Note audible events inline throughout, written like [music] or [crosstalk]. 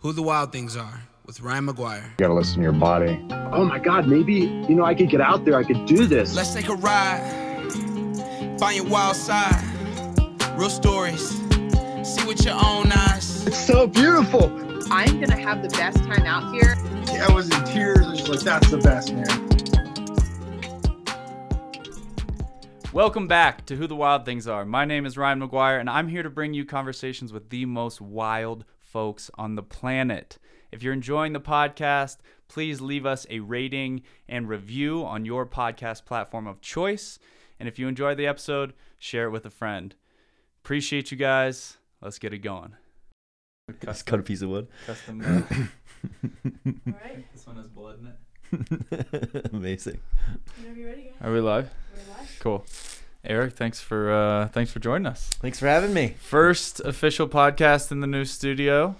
Who the Wild Things Are with Ryan McGuire. You gotta listen to your body. Oh my God, maybe, you know, I could get out there, I could do this. Let's take a ride. Find your wild side. Real stories. See with your own eyes. It's so beautiful. I'm gonna have the best time out here. Yeah, I was in tears. I was like, that's the best, man. Welcome back to Who the Wild Things Are. My name is Ryan McGuire, and I'm here to bring you conversations with the most wild folks on the planet. If you're enjoying the podcast, please leave us a rating and review on your podcast platform of choice. And if you enjoyed the episode, share it with a friend. Appreciate you guys. Let's get it going. Just cut a piece of wood. Custom. [laughs] All right, [laughs] this one has blood in it. [laughs] Amazing. whenever you're ready, guys. Are we live? We're live. Cool. Eric, thanks for uh, thanks for joining us. Thanks for having me. First official podcast in the new studio.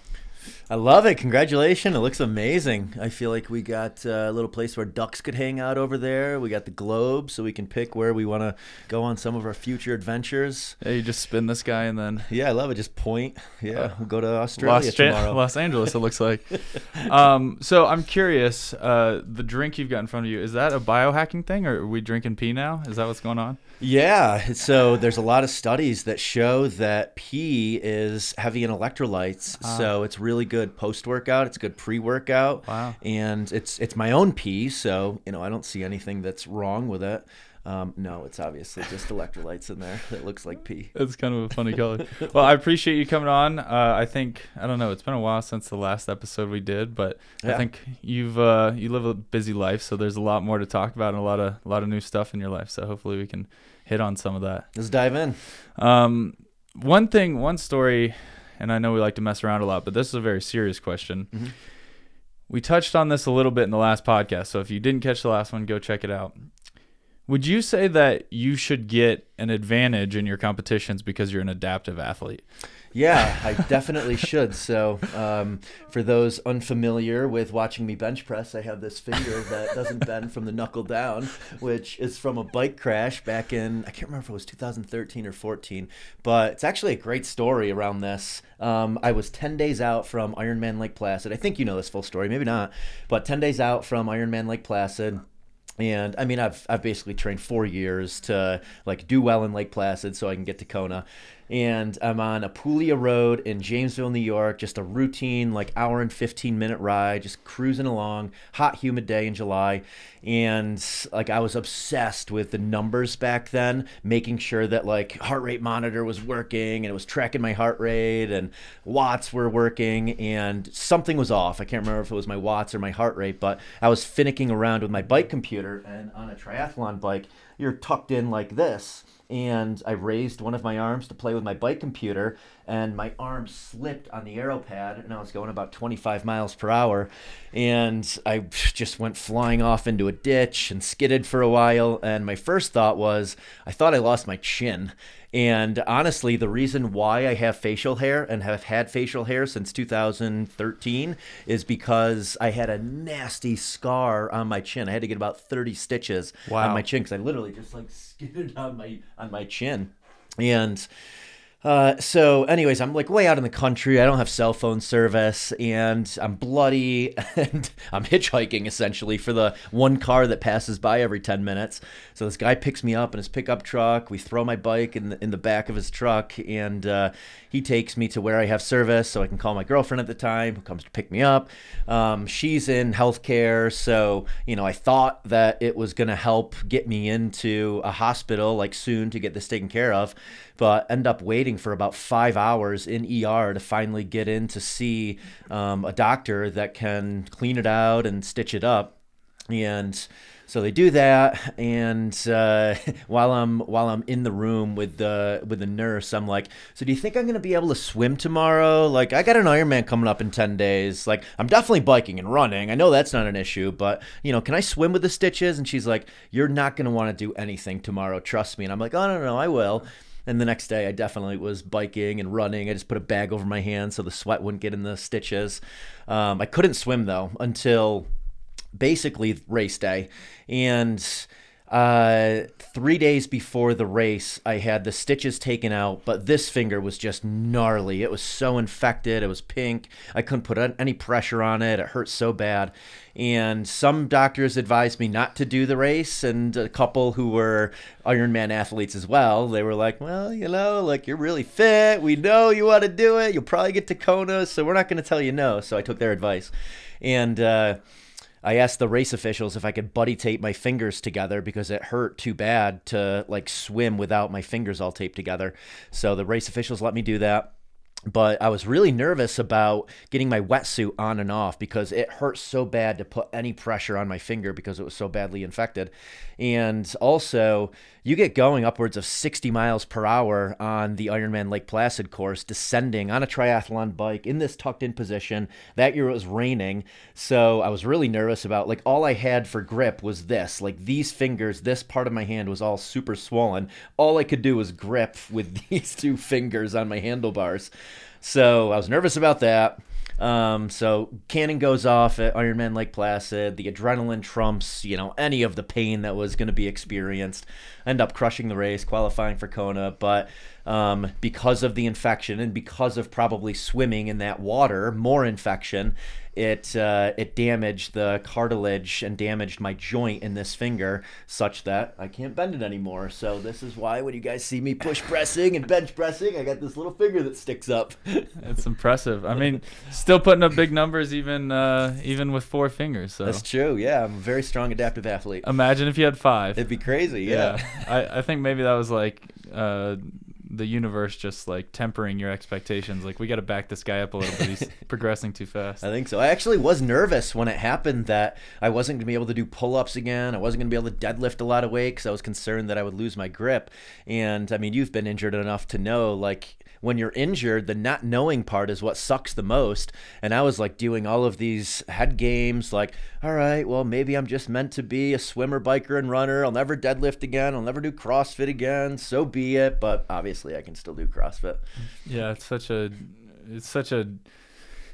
I love it. Congratulations. It looks amazing. I feel like we got uh, a little place where ducks could hang out over there. We got the globe so we can pick where we want to go on some of our future adventures. Yeah, you just spin this guy and then Yeah, I love it. Just point. Yeah, Uh, we'll go to Australia Los, tomorrow. Los Angeles, it looks like. [laughs] um, so I'm curious, uh, the drink you've got in front of you, is that a biohacking thing or are we drinking pee now? Is that what's going on? Yeah, so there's a lot of studies that show that pee is heavy in electrolytes. Ah. So it's really good post workout. It's good pre workout. Wow. And it's it's my own pee, so you know I don't see anything that's wrong with it. Um, no, it's obviously just electrolytes in there that looks like pee. It's kind of a funny color. Well, I appreciate you coming on. Uh, I think I don't know. It's been a while since the last episode we did, but I think you've uh, you live a busy life, so there's a lot more to talk about and a lot of a lot of new stuff in your life. So hopefully we can hit on some of that. Let's dive in. Um, one thing, one story, and I know we like to mess around a lot, but this is a very serious question. Mhm. We touched on this a little bit in the last podcast, so if you didn't catch the last one, go check it out. Would you say that you should get an advantage in your competitions because you're an adaptive athlete? Yeah, I definitely should. So, um, for those unfamiliar with watching me bench press, I have this finger that doesn't bend from the knuckle down, which is from a bike crash back in, I can't remember if it was 2013 or 14, but it's actually a great story around this. Um, I was 10 days out from Ironman Lake Placid. I think you know this full story, maybe not, but 10 days out from Ironman Lake Placid and I mean, I've I've basically trained four years to like do well in Lake Placid so I can get to Kona. And I'm on Apulia Road in Jamesville, New York, just a routine like hour and 15 minute ride, just cruising along, hot, humid day in July. And like I was obsessed with the numbers back then, making sure that like heart rate monitor was working and it was tracking my heart rate and watts were working and something was off. I can't remember if it was my watts or my heart rate, but I was finicking around with my bike computer and on a triathlon bike, you're tucked in like this and I raised one of my arms to play with my bike computer, and my arm slipped on the aero pad, and I was going about 25 miles per hour, and I just went flying off into a ditch and skidded for a while. And my first thought was, I thought I lost my chin. And honestly, the reason why I have facial hair and have had facial hair since 2013 is because I had a nasty scar on my chin. I had to get about 30 stitches Wow. on my chin because I literally just like [laughs] skidded on my on my chin. And uh, so, anyways, I'm like way out in the country. I don't have cell phone service, and I'm bloody, [laughs] and I'm hitchhiking essentially for the one car that passes by every 10 minutes. So this guy picks me up in his pickup truck. We throw my bike in the, in the back of his truck, and uh, he takes me to where I have service, so I can call my girlfriend at the time, who comes to pick me up. Um, she's in healthcare, so you know I thought that it was gonna help get me into a hospital like soon to get this taken care of, but end up waiting for about five hours in ER to finally get in to see um, a doctor that can clean it out and stitch it up, and so they do that, and uh, [laughs] while I'm while I'm in the room with the with the nurse, I'm like, "So do you think I'm gonna be able to swim tomorrow? Like, I got an Ironman coming up in ten days. Like, I'm definitely biking and running. I know that's not an issue, but you know, can I swim with the stitches?" And she's like, "You're not gonna want to do anything tomorrow. Trust me." And I'm like, "Oh no, no, I will." And the next day, I definitely was biking and running. I just put a bag over my hand so the sweat wouldn't get in the stitches. Um, I couldn't swim though until basically race day and Uh, three days before the race, I had the stitches taken out, but this finger was just gnarly. It was so infected. It was pink. I couldn't put any pressure on it. It hurt so bad. And some doctors advised me not to do the race, and a couple who were Ironman athletes as well, they were like, "Well, you know, like you're really fit. We know you want to do it. You'll probably get to Kona, so we're not going to tell you no." So I took their advice, and. Uh, I asked the race officials if I could buddy tape my fingers together because it hurt too bad to like swim without my fingers all taped together. So the race officials let me do that but I was really nervous about getting my wetsuit on and off because it hurt so bad to put any pressure on my finger because it was so badly infected. And also, you get going upwards of 60 miles per hour on the Ironman Lake Placid course, descending on a triathlon bike in this tucked in position. That year it was raining. So I was really nervous about like all I had for grip was this like these fingers, this part of my hand was all super swollen. All I could do was grip with [laughs] these two fingers on my handlebars. So I was nervous about that. Um, so cannon goes off at Ironman Lake Placid. The adrenaline trumps, you know, any of the pain that was going to be experienced. End up crushing the race, qualifying for Kona, but um, because of the infection and because of probably swimming in that water, more infection, it uh, it damaged the cartilage and damaged my joint in this finger, such that I can't bend it anymore. So this is why when you guys see me push pressing and bench pressing, I got this little finger that sticks up. [laughs] It's impressive. I mean, still putting up big numbers even uh, even with four fingers. So That's true. Yeah, I'm a very strong adaptive athlete. imagine if you had five. It'd be crazy. Yeah. I, I think maybe that was like uh, the universe just like tempering your expectations. Like we got to back this guy up a little bit. He's [laughs] progressing too fast. I think so. I actually was nervous when it happened that I wasn't going to be able to do pull ups again. I wasn't going to be able to deadlift a lot of weight because I was concerned that I would lose my grip. And I mean, you've been injured enough to know, like, when you're injured, the not knowing part is what sucks the most. And I was like doing all of these head games, like, all right, well, maybe I'm just meant to be a swimmer, biker, and runner. I'll never deadlift again. I'll never do CrossFit again. So be it. But obviously, I can still do CrossFit. Yeah, it's such a it's such a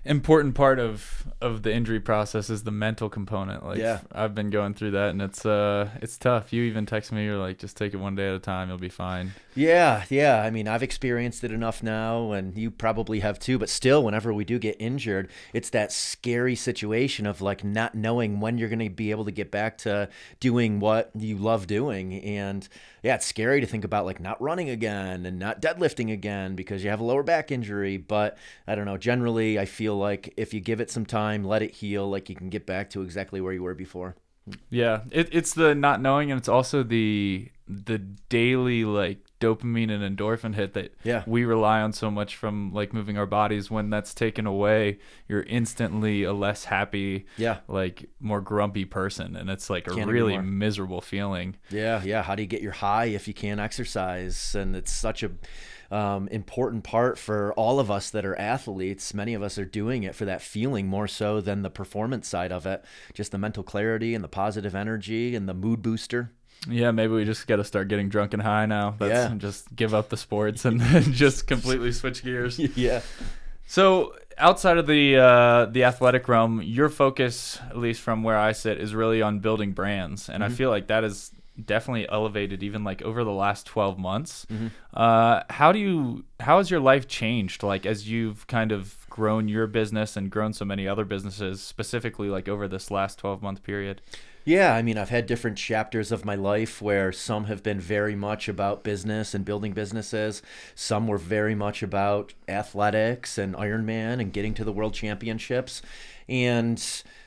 important part of of the injury process is the mental component. Like Yeah. I've been going through that and it's uh it's tough. You even text me you're like just take it one day at a time, you'll be fine. Yeah, yeah. I mean, I've experienced it enough now, and you probably have too. But still, whenever we do get injured, it's that scary situation of like not knowing when you're going to be able to get back to doing what you love doing. And yeah, it's scary to think about like not running again and not deadlifting again because you have a lower back injury. But I don't know. Generally, I feel like if you give it some time, let it heal, like you can get back to exactly where you were before. Yeah, it, it's the not knowing, and it's also the the daily like dopamine and endorphin hit that Yeah. we rely on so much from like moving our bodies. When that's taken away, you're instantly a less happy, Yeah. like more grumpy person, and it's like a Can't agree really more. miserable feeling. Yeah, yeah. How do you get your high if you can't exercise? And it's such a um, important part for all of us that are athletes. Many of us are doing it for that feeling more so than the performance side of it. Just the mental clarity and the positive energy and the mood booster. Yeah, maybe we just got to start getting drunk and high now. That's Yeah. just give up the sports and [laughs] just completely switch gears. [laughs] yeah. So outside of the uh, the athletic realm, your focus, at least from where I sit, is really on building brands, and I feel like that is definitely elevated even like over the last 12 months uh, how do you how has your life changed like as you've kind of grown your business and grown so many other businesses specifically like over this last 12 month period Yeah, I mean, I've had different chapters of my life where some have been very much about business and building businesses. Some were very much about athletics and Ironman and getting to the world championships. And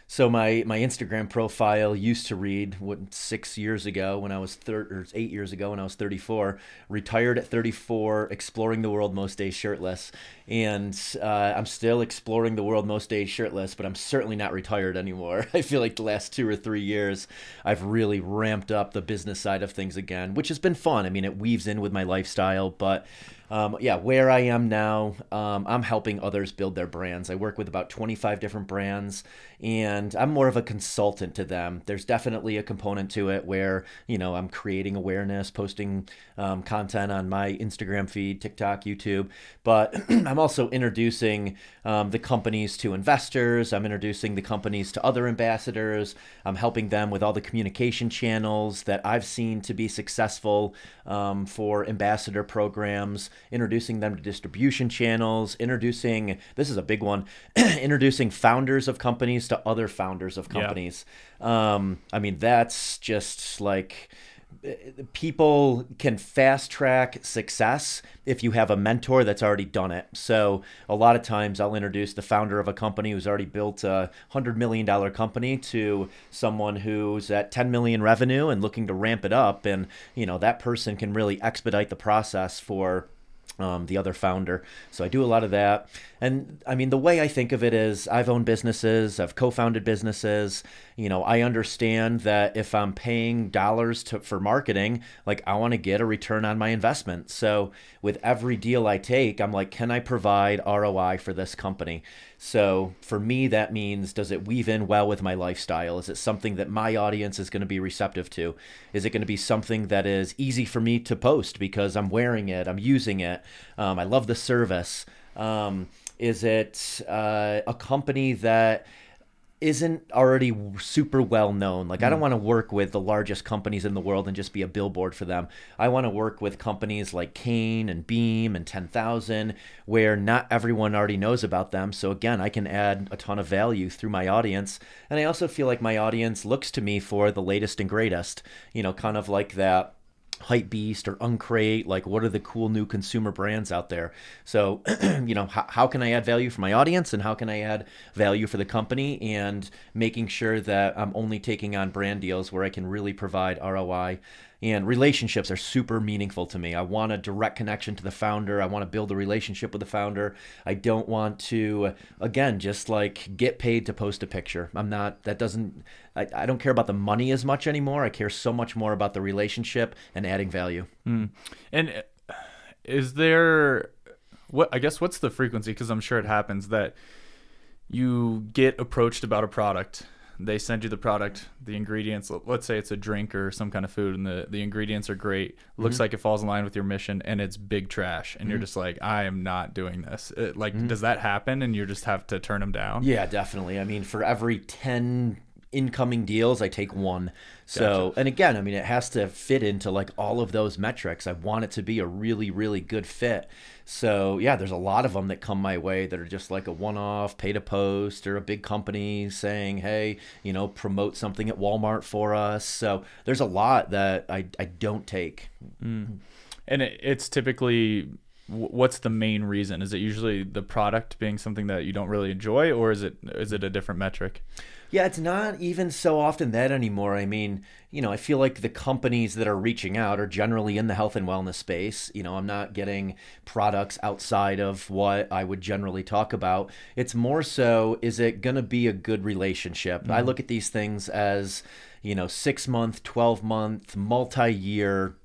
so my my Instagram profile used to read what six years ago when I was thir- or eight years ago when I was 34, retired at 34, exploring the world most days shirtless, and uh, I'm still exploring the world most days shirtless, but I'm certainly not retired anymore. [laughs] I feel like the last two or three years, I've really ramped up the business side of things again, which has been fun. I mean, it weaves in with my lifestyle, but um, yeah, where I am now, um, I'm helping others build their brands. I work with about 25 different brands, and I'm more of a consultant to them. There's definitely a component to it where, you know, I'm creating awareness, posting um, content on my Instagram feed, TikTok, YouTube, but [clears throat] I'm also introducing um, the companies to investors. I'm introducing the companies to other ambassadors. I'm helping them with all the communication channels that I've seen to be successful um, for ambassador programs, introducing them to distribution channels, introducing this is a big one, [clears throat] introducing founders of companies to other founders of Yeah. companies. Um, I mean, that's just like people can fast track success if you have a mentor that's already done it. So a lot of times I'll introduce the founder of a company who's already built a hundred million dollar company to someone who's at 10 million revenue and looking to ramp it up. And, you know, that person can really expedite the process for um, the other founder. So I do a lot of that. And I mean, the way I think of it is I've owned businesses, I've co founded businesses. You know, I understand that if I'm paying dollars to, for marketing, like I want to get a return on my investment. So with every deal I take, I'm like, can I provide ROI for this company? So for me, that means does it weave in well with my lifestyle? Is it something that my audience is going to be receptive to? Is it going to be something that is easy for me to post because I'm wearing it, I'm using it, um, I love the service? Um, is it uh, a company that isn't already super well known. Like I don't hmm. want to work with the largest companies in the world and just be a billboard for them. I want to work with companies like Kane and Beam and 10,000 where not everyone already knows about them. So again, I can add a ton of value through my audience. And I also feel like my audience looks to me for the latest and greatest, you know, kind of like that hype beast or Uncrate like what are the cool new consumer brands out there? So [clears throat] you know how, how can i add value for my audience and how can i add value for the company and making sure that i'm only taking on brand deals where i can really provide roi and relationships are super meaningful to me. I want a direct connection to the founder. I want to build a relationship with the founder. I don't want to, again, just like get paid to post a picture. I'm not, that doesn't, I, I don't care about the money as much anymore. I care so much more about the relationship and adding value. And uh, is there what I guess what's the frequency because I'm sure it happens that you get approached about a product. They send you the product, the ingredients. let- Let's say it's a drink or some kind of food, and the, the ingredients are great. Looks mm-hmm. like it falls in line with your mission, and it's big trash. And you're mm-hmm. just like, I am not doing this. It, like, mm-hmm. does that happen? And you just have to turn them down? Yeah, definitely. I mean, for every 10 incoming deals, I take one. So, and again, I mean, it has to fit into like all of those metrics. I want it to be a really, really good fit. So, yeah, there's a lot of them that come my way that are just like a one off, pay to post, or a big company saying, hey, you know, promote something at Walmart for us. So, there's a lot that I, I don't take. Mm. And it, it's typically what's the main reason? Is it usually the product being something that you don't really enjoy, or is it is it a different metric? Yeah, it's not even so often that anymore. I mean, you know, I feel like the companies that are reaching out are generally in the health and wellness space. You know, I'm not getting products outside of what I would generally talk about. It's more so is it going to be a good relationship? I mm-hmm. look at these things as, you know, six month, 12 month, multi year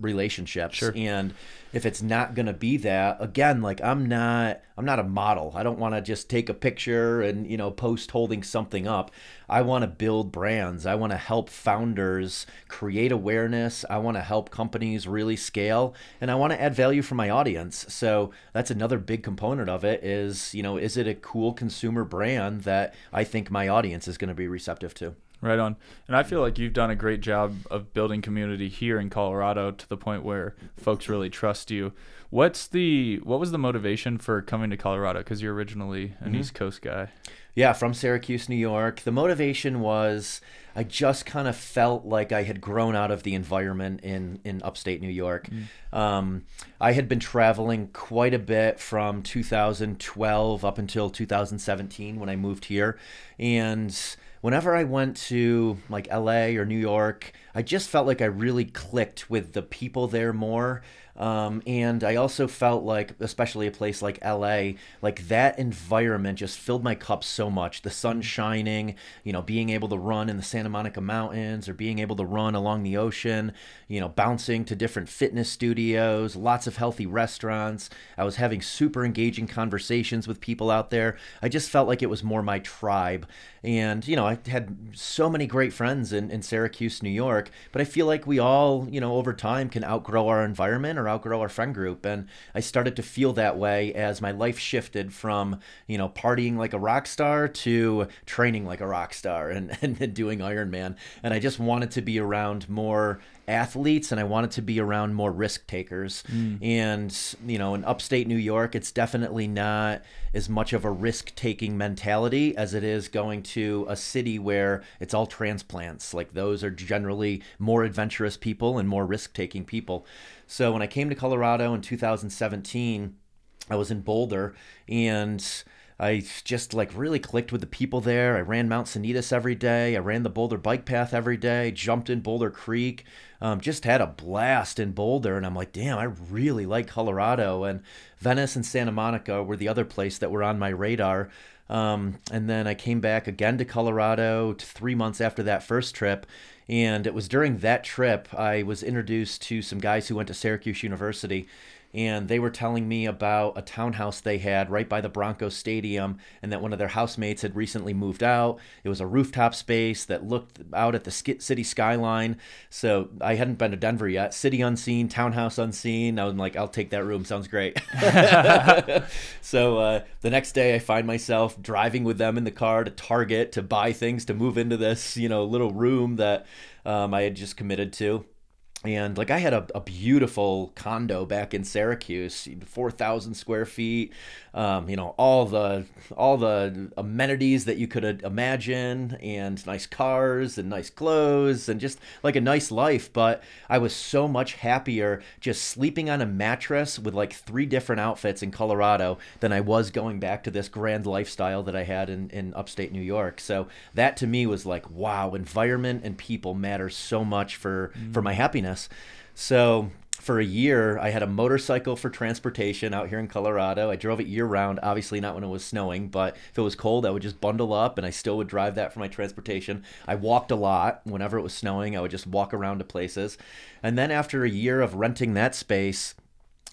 relationships. Sure. and if it's not going to be that again like i'm not i'm not a model. I don't want to just take a picture and you know post holding something up. I want to build brands. I want to help founders create awareness. I want to help companies really scale. And i want to add value for my audience. So that's another big component of it is you know is it a cool consumer brand that i think my audience is going to be receptive to Right on. And I feel like you've done a great job of building community here in Colorado to the point where folks really trust you. What's the what was the motivation for coming to Colorado? Because you're originally an East Coast guy. Yeah, from Syracuse, New York. The motivation was I just kind of felt like I had grown out of the environment in, in upstate New York. Um, I had been traveling quite a bit from 2012 up until 2017 when I moved here. And whenever I went to like LA or New York, I just felt like I really clicked with the people there more. Um, and I also felt like, especially a place like LA, like that environment just filled my cup so much. The sun shining, you know, being able to run in the Santa Monica Mountains or being able to run along the ocean, you know, bouncing to different fitness studios, lots of healthy restaurants. I was having super engaging conversations with people out there. I just felt like it was more my tribe. And, you know, I had so many great friends in, in Syracuse, New York, but I feel like we all, you know, over time can outgrow our environment or outgrow our friend group. And I started to feel that way as my life shifted from, you know, partying like a rock star to training like a rock star and, [laughs] and doing Ironman. And I just wanted to be around more athletes and I wanted to be around more risk takers. Mm. And, you know, in upstate New York, it's definitely not as much of a risk taking mentality as it is going to a city where it's all transplants. Like those are generally more adventurous people and more risk taking people. So when I came to Colorado in 2017, I was in Boulder and I just like really clicked with the people there. I ran Mount Sanitas every day. I ran the Boulder bike path every day, jumped in Boulder Creek, um, just had a blast in Boulder. And I'm like, damn, I really like Colorado. And Venice and Santa Monica were the other place that were on my radar. Um, and then I came back again to Colorado three months after that first trip. And it was during that trip I was introduced to some guys who went to Syracuse University and they were telling me about a townhouse they had right by the Broncos Stadium, and that one of their housemates had recently moved out. It was a rooftop space that looked out at the city skyline. So I hadn't been to Denver yet. City unseen, townhouse unseen. I was like, I'll take that room. Sounds great. [laughs] so uh, the next day, I find myself driving with them in the car to Target to buy things to move into this, you know, little room that um, I had just committed to and like I had a, a beautiful condo back in Syracuse, four thousand square feet, um, you know all the all the amenities that you could imagine and nice cars and nice clothes and just like a nice life. But i was so much happier just sleeping on a mattress with like three different outfits in colorado than i was going back to this grand lifestyle that i had in, in upstate new york. So that to me was like wow environment and people matter so much for mm. for my happiness so for a year, I had a motorcycle for transportation out here in Colorado. I drove it year round, obviously not when it was snowing, but if it was cold, I would just bundle up and I still would drive that for my transportation. I walked a lot. Whenever it was snowing, I would just walk around to places. And then after a year of renting that space,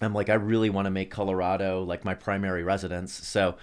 I'm like, I really want to make Colorado like my primary residence. So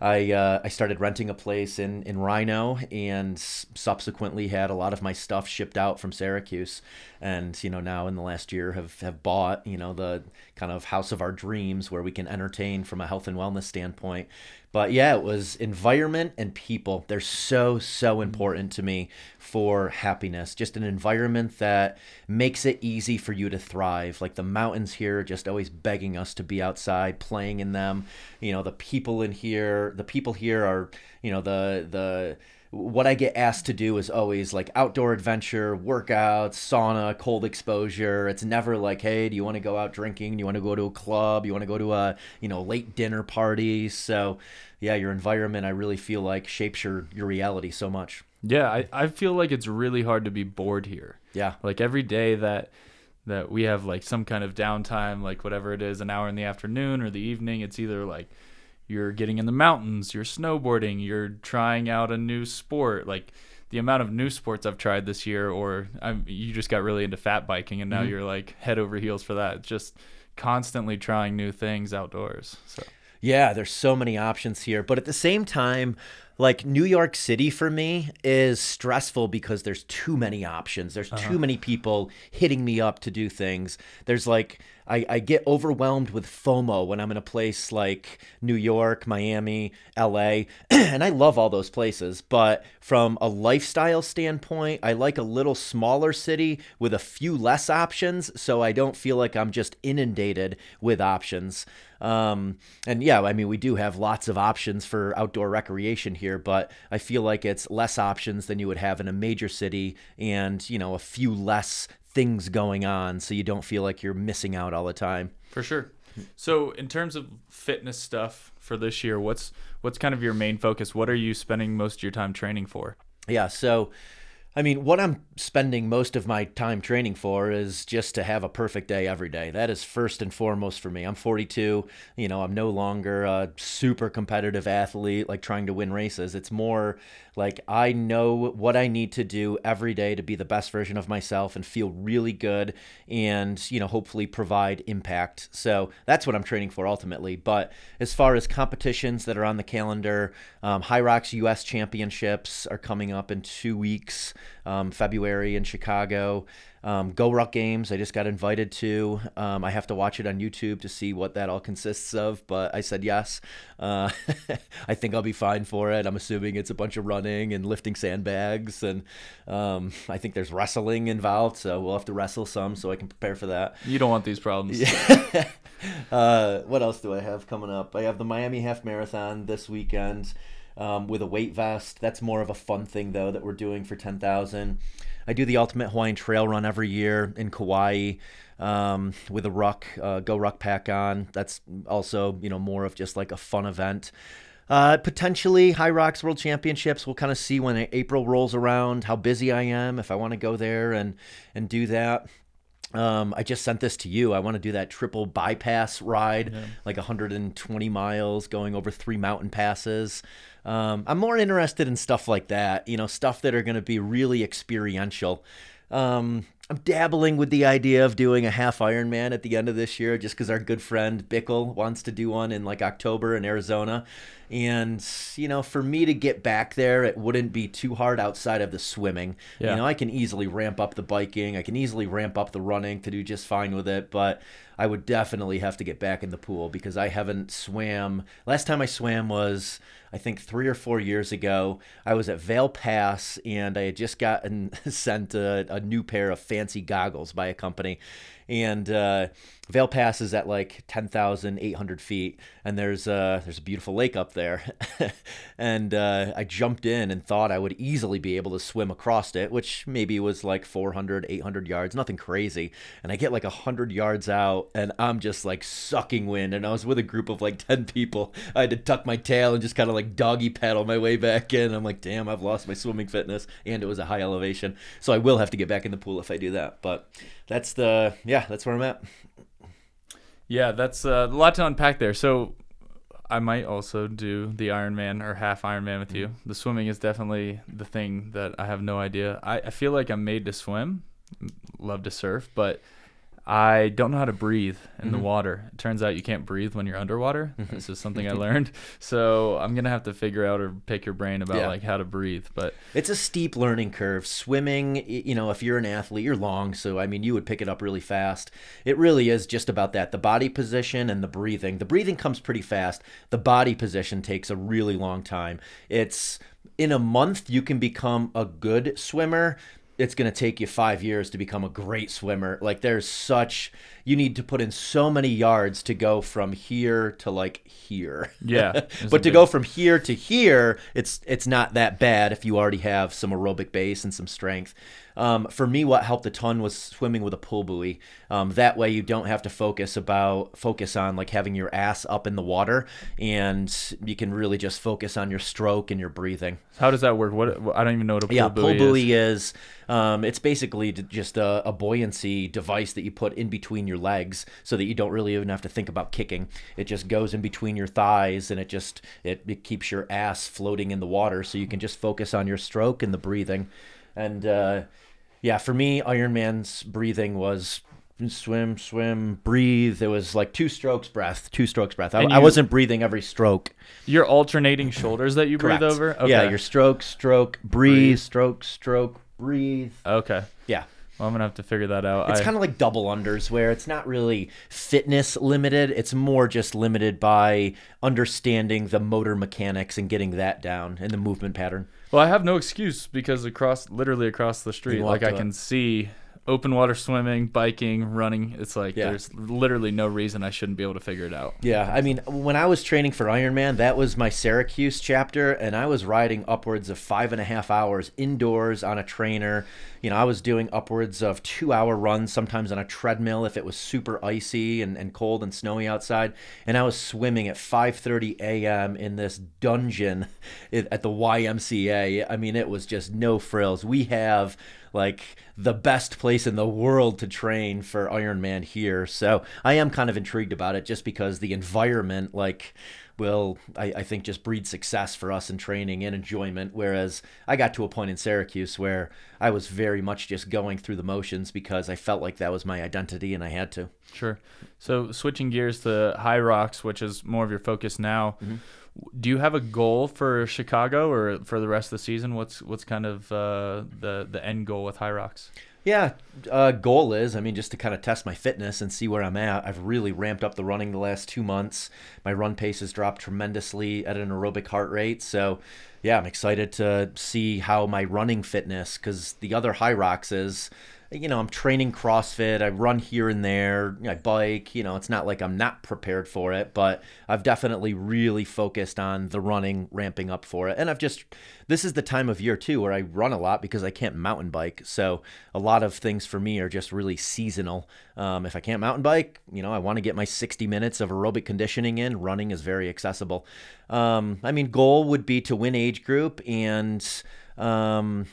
I uh, I started renting a place in in RiNo and subsequently had a lot of my stuff shipped out from Syracuse. And you know now in the last year have have bought you know the kind of house of our dreams where we can entertain from a health and wellness standpoint but yeah it was environment and people. They're so so mm-hmm. important to me for happiness. Just an environment that makes it easy for you to thrive. Like the mountains here just always begging us to be outside playing in them. You know the people in here the people here are you know the the what I get asked to do is always like outdoor adventure, workouts, sauna, cold exposure. It's never like, hey, do you want to go out drinking? Do you want to go to a club? You want to go to a you know late dinner party? So, yeah, your environment I really feel like shapes your your reality so much. Yeah, I, I feel like it's really hard to be bored here. Yeah, like every day that that we have like some kind of downtime, like whatever it is, an hour in the afternoon or the evening, it's either like you're getting in the mountains, you're snowboarding, you're trying out a new sport. Like the amount of new sports I've tried this year, or I'm, you just got really into fat biking and now mm-hmm. you're like head over heels for that. Just constantly trying new things outdoors. So. Yeah, there's so many options here, but at the same time, like New York City for me is stressful because there's too many options. There's uh-huh. too many people hitting me up to do things. There's like I, I get overwhelmed with FOMO when I'm in a place like New York, Miami, LA, [clears throat] and I love all those places. But from a lifestyle standpoint, I like a little smaller city with a few less options so I don't feel like I'm just inundated with options. Um, and yeah, I mean, we do have lots of options for outdoor recreation here, but I feel like it's less options than you would have in a major city and, you know, a few less things going on so you don't feel like you're missing out all the time. For sure. So, in terms of fitness stuff for this year, what's what's kind of your main focus? What are you spending most of your time training for? Yeah, so I mean, what I'm spending most of my time training for is just to have a perfect day every day. That is first and foremost for me. I'm 42. You know, I'm no longer a super competitive athlete, like trying to win races. It's more like I know what I need to do every day to be the best version of myself and feel really good and, you know, hopefully provide impact. So that's what I'm training for ultimately. But as far as competitions that are on the calendar, um, Rocks US Championships are coming up in two weeks um, February in Chicago. Um, GoRuck Games, I just got invited to. Um, I have to watch it on YouTube to see what that all consists of, but I said yes. Uh, [laughs] I think I'll be fine for it. I'm assuming it's a bunch of running and lifting sandbags, and um, I think there's wrestling involved, so we'll have to wrestle some so I can prepare for that. You don't want these problems. [laughs] uh, what else do I have coming up? I have the Miami Half Marathon this weekend um, with a weight vest. That's more of a fun thing though that we're doing for ten thousand. I do the Ultimate Hawaiian Trail Run every year in Kauai um, with a ruck, uh, go ruck pack on. That's also you know more of just like a fun event. Uh, potentially Rocks World Championships. We'll kind of see when April rolls around how busy I am if I want to go there and and do that. Um, I just sent this to you. I want to do that triple bypass ride, yeah. like 120 miles, going over three mountain passes. Um, I'm more interested in stuff like that, you know, stuff that are going to be really experiential. Um, I'm dabbling with the idea of doing a half Ironman at the end of this year, just because our good friend Bickle wants to do one in like October in Arizona. And, you know, for me to get back there, it wouldn't be too hard outside of the swimming. Yeah. You know, I can easily ramp up the biking, I can easily ramp up the running to do just fine with it. But I would definitely have to get back in the pool because I haven't swam. Last time I swam was, I think, three or four years ago. I was at Vail Pass and I had just gotten [laughs] sent a, a new pair of fancy goggles by a company and uh, Vail Pass is at like ten thousand eight hundred feet, and there's a there's a beautiful lake up there, [laughs] and uh, I jumped in and thought I would easily be able to swim across it, which maybe was like 400, 800 yards, nothing crazy, and I get like hundred yards out, and I'm just like sucking wind, and I was with a group of like [laughs] ten people. I had to tuck my tail and just kind of like doggy paddle my way back in. I'm like, damn, I've lost my swimming fitness, and it was a high elevation, so I will have to get back in the pool if I do that, but that's the yeah, that's where I'm at. Yeah, that's uh, a lot to unpack there. So I might also do the Ironman or half Ironman with you. Mm-hmm. The swimming is definitely the thing that I have no idea. I, I feel like I'm made to swim, love to surf, but I don't know how to breathe in mm-hmm. the water. It turns out you can't breathe when you're underwater. [laughs] This is something I learned. So I'm gonna have to figure out or pick your brain about yeah. like how to breathe. But it's a steep learning curve. Swimming, you know, if you're an athlete, you're long, so I mean, you would pick it up really fast. It really is just about that: the body position and the breathing. The breathing comes pretty fast. The body position takes a really long time. It's in a month you can become a good swimmer it's going to take you five years to become a great swimmer. Like there's such, you need to put in so many yards to go from here to like here. Yeah. [laughs] but to go from here to here, it's it's not that bad if you already have some aerobic base and some strength. Um, for me, what helped a ton was swimming with a pull buoy. Um, that way, you don't have to focus about focus on like having your ass up in the water, and you can really just focus on your stroke and your breathing. How does that work? What I don't even know what a pull yeah, buoy pull buoy is. is um, it's basically just a, a, buoyancy device that you put in between your legs, so that you don't really even have to think about kicking. It just goes in between your thighs, and it just it, it keeps your ass floating in the water, so you can just focus on your stroke and the breathing. And uh, yeah, for me, Ironman's breathing was swim, swim, breathe. It was like two strokes breath, two strokes breath. I, you, I wasn't breathing every stroke. You're alternating shoulders that you Correct. breathe over? Okay. Yeah, your stroke, stroke, breathe, breathe, stroke, stroke, breathe. Okay. Yeah. Well, I'm gonna have to figure that out. It's I... kind of like double unders, where it's not really fitness limited. It's more just limited by understanding the motor mechanics and getting that down and the movement pattern. Well, I have no excuse because across, literally across the street, like I can see open water swimming, biking, running. It's like Yeah. there's literally no reason I shouldn't be able to figure it out. Yeah, I mean, when I was training for Ironman, that was my Syracuse chapter, and I was riding upwards of five and a half hours indoors on a trainer. You know, I was doing upwards of two hour runs, sometimes on a treadmill if it was super icy and, and cold and snowy outside. And I was swimming at 5:30 a.m. in this dungeon [laughs] at at the YMCA. I mean, it was just no frills. We have like the best place in the world to train for Ironman here. So I am kind of intrigued about it just because the environment, like, will I, I think just breed success for us in training and enjoyment. Whereas I got to a point in Syracuse where I was very much just going through the motions because I felt like that was my identity and I had to. Sure. So switching gears to Hyrox, which is more of your focus now. Mm-hmm. Do you have a goal for Chicago or for the rest of the season? What's what's kind of uh, the the end goal with Hyrox? Yeah, uh, goal is, I mean, just to kind of test my fitness and see where I'm at. I've really ramped up the running the last two months. My run pace has dropped tremendously at an aerobic heart rate. So, yeah, I'm excited to see how my running fitness, because the other Hyrox is, you know, I'm training CrossFit. I run here and there. I bike. You know, it's not like I'm not prepared for it, but I've definitely really focused on the running, ramping up for it. And I've just, this is the time of year too where I run a lot because I can't mountain bike. So a lot of things for me are just really seasonal. Um, if I can't mountain bike, you know, I want to get my 60 minutes of aerobic conditioning in. Running is very accessible. Um, I mean, goal would be to win age group and, um,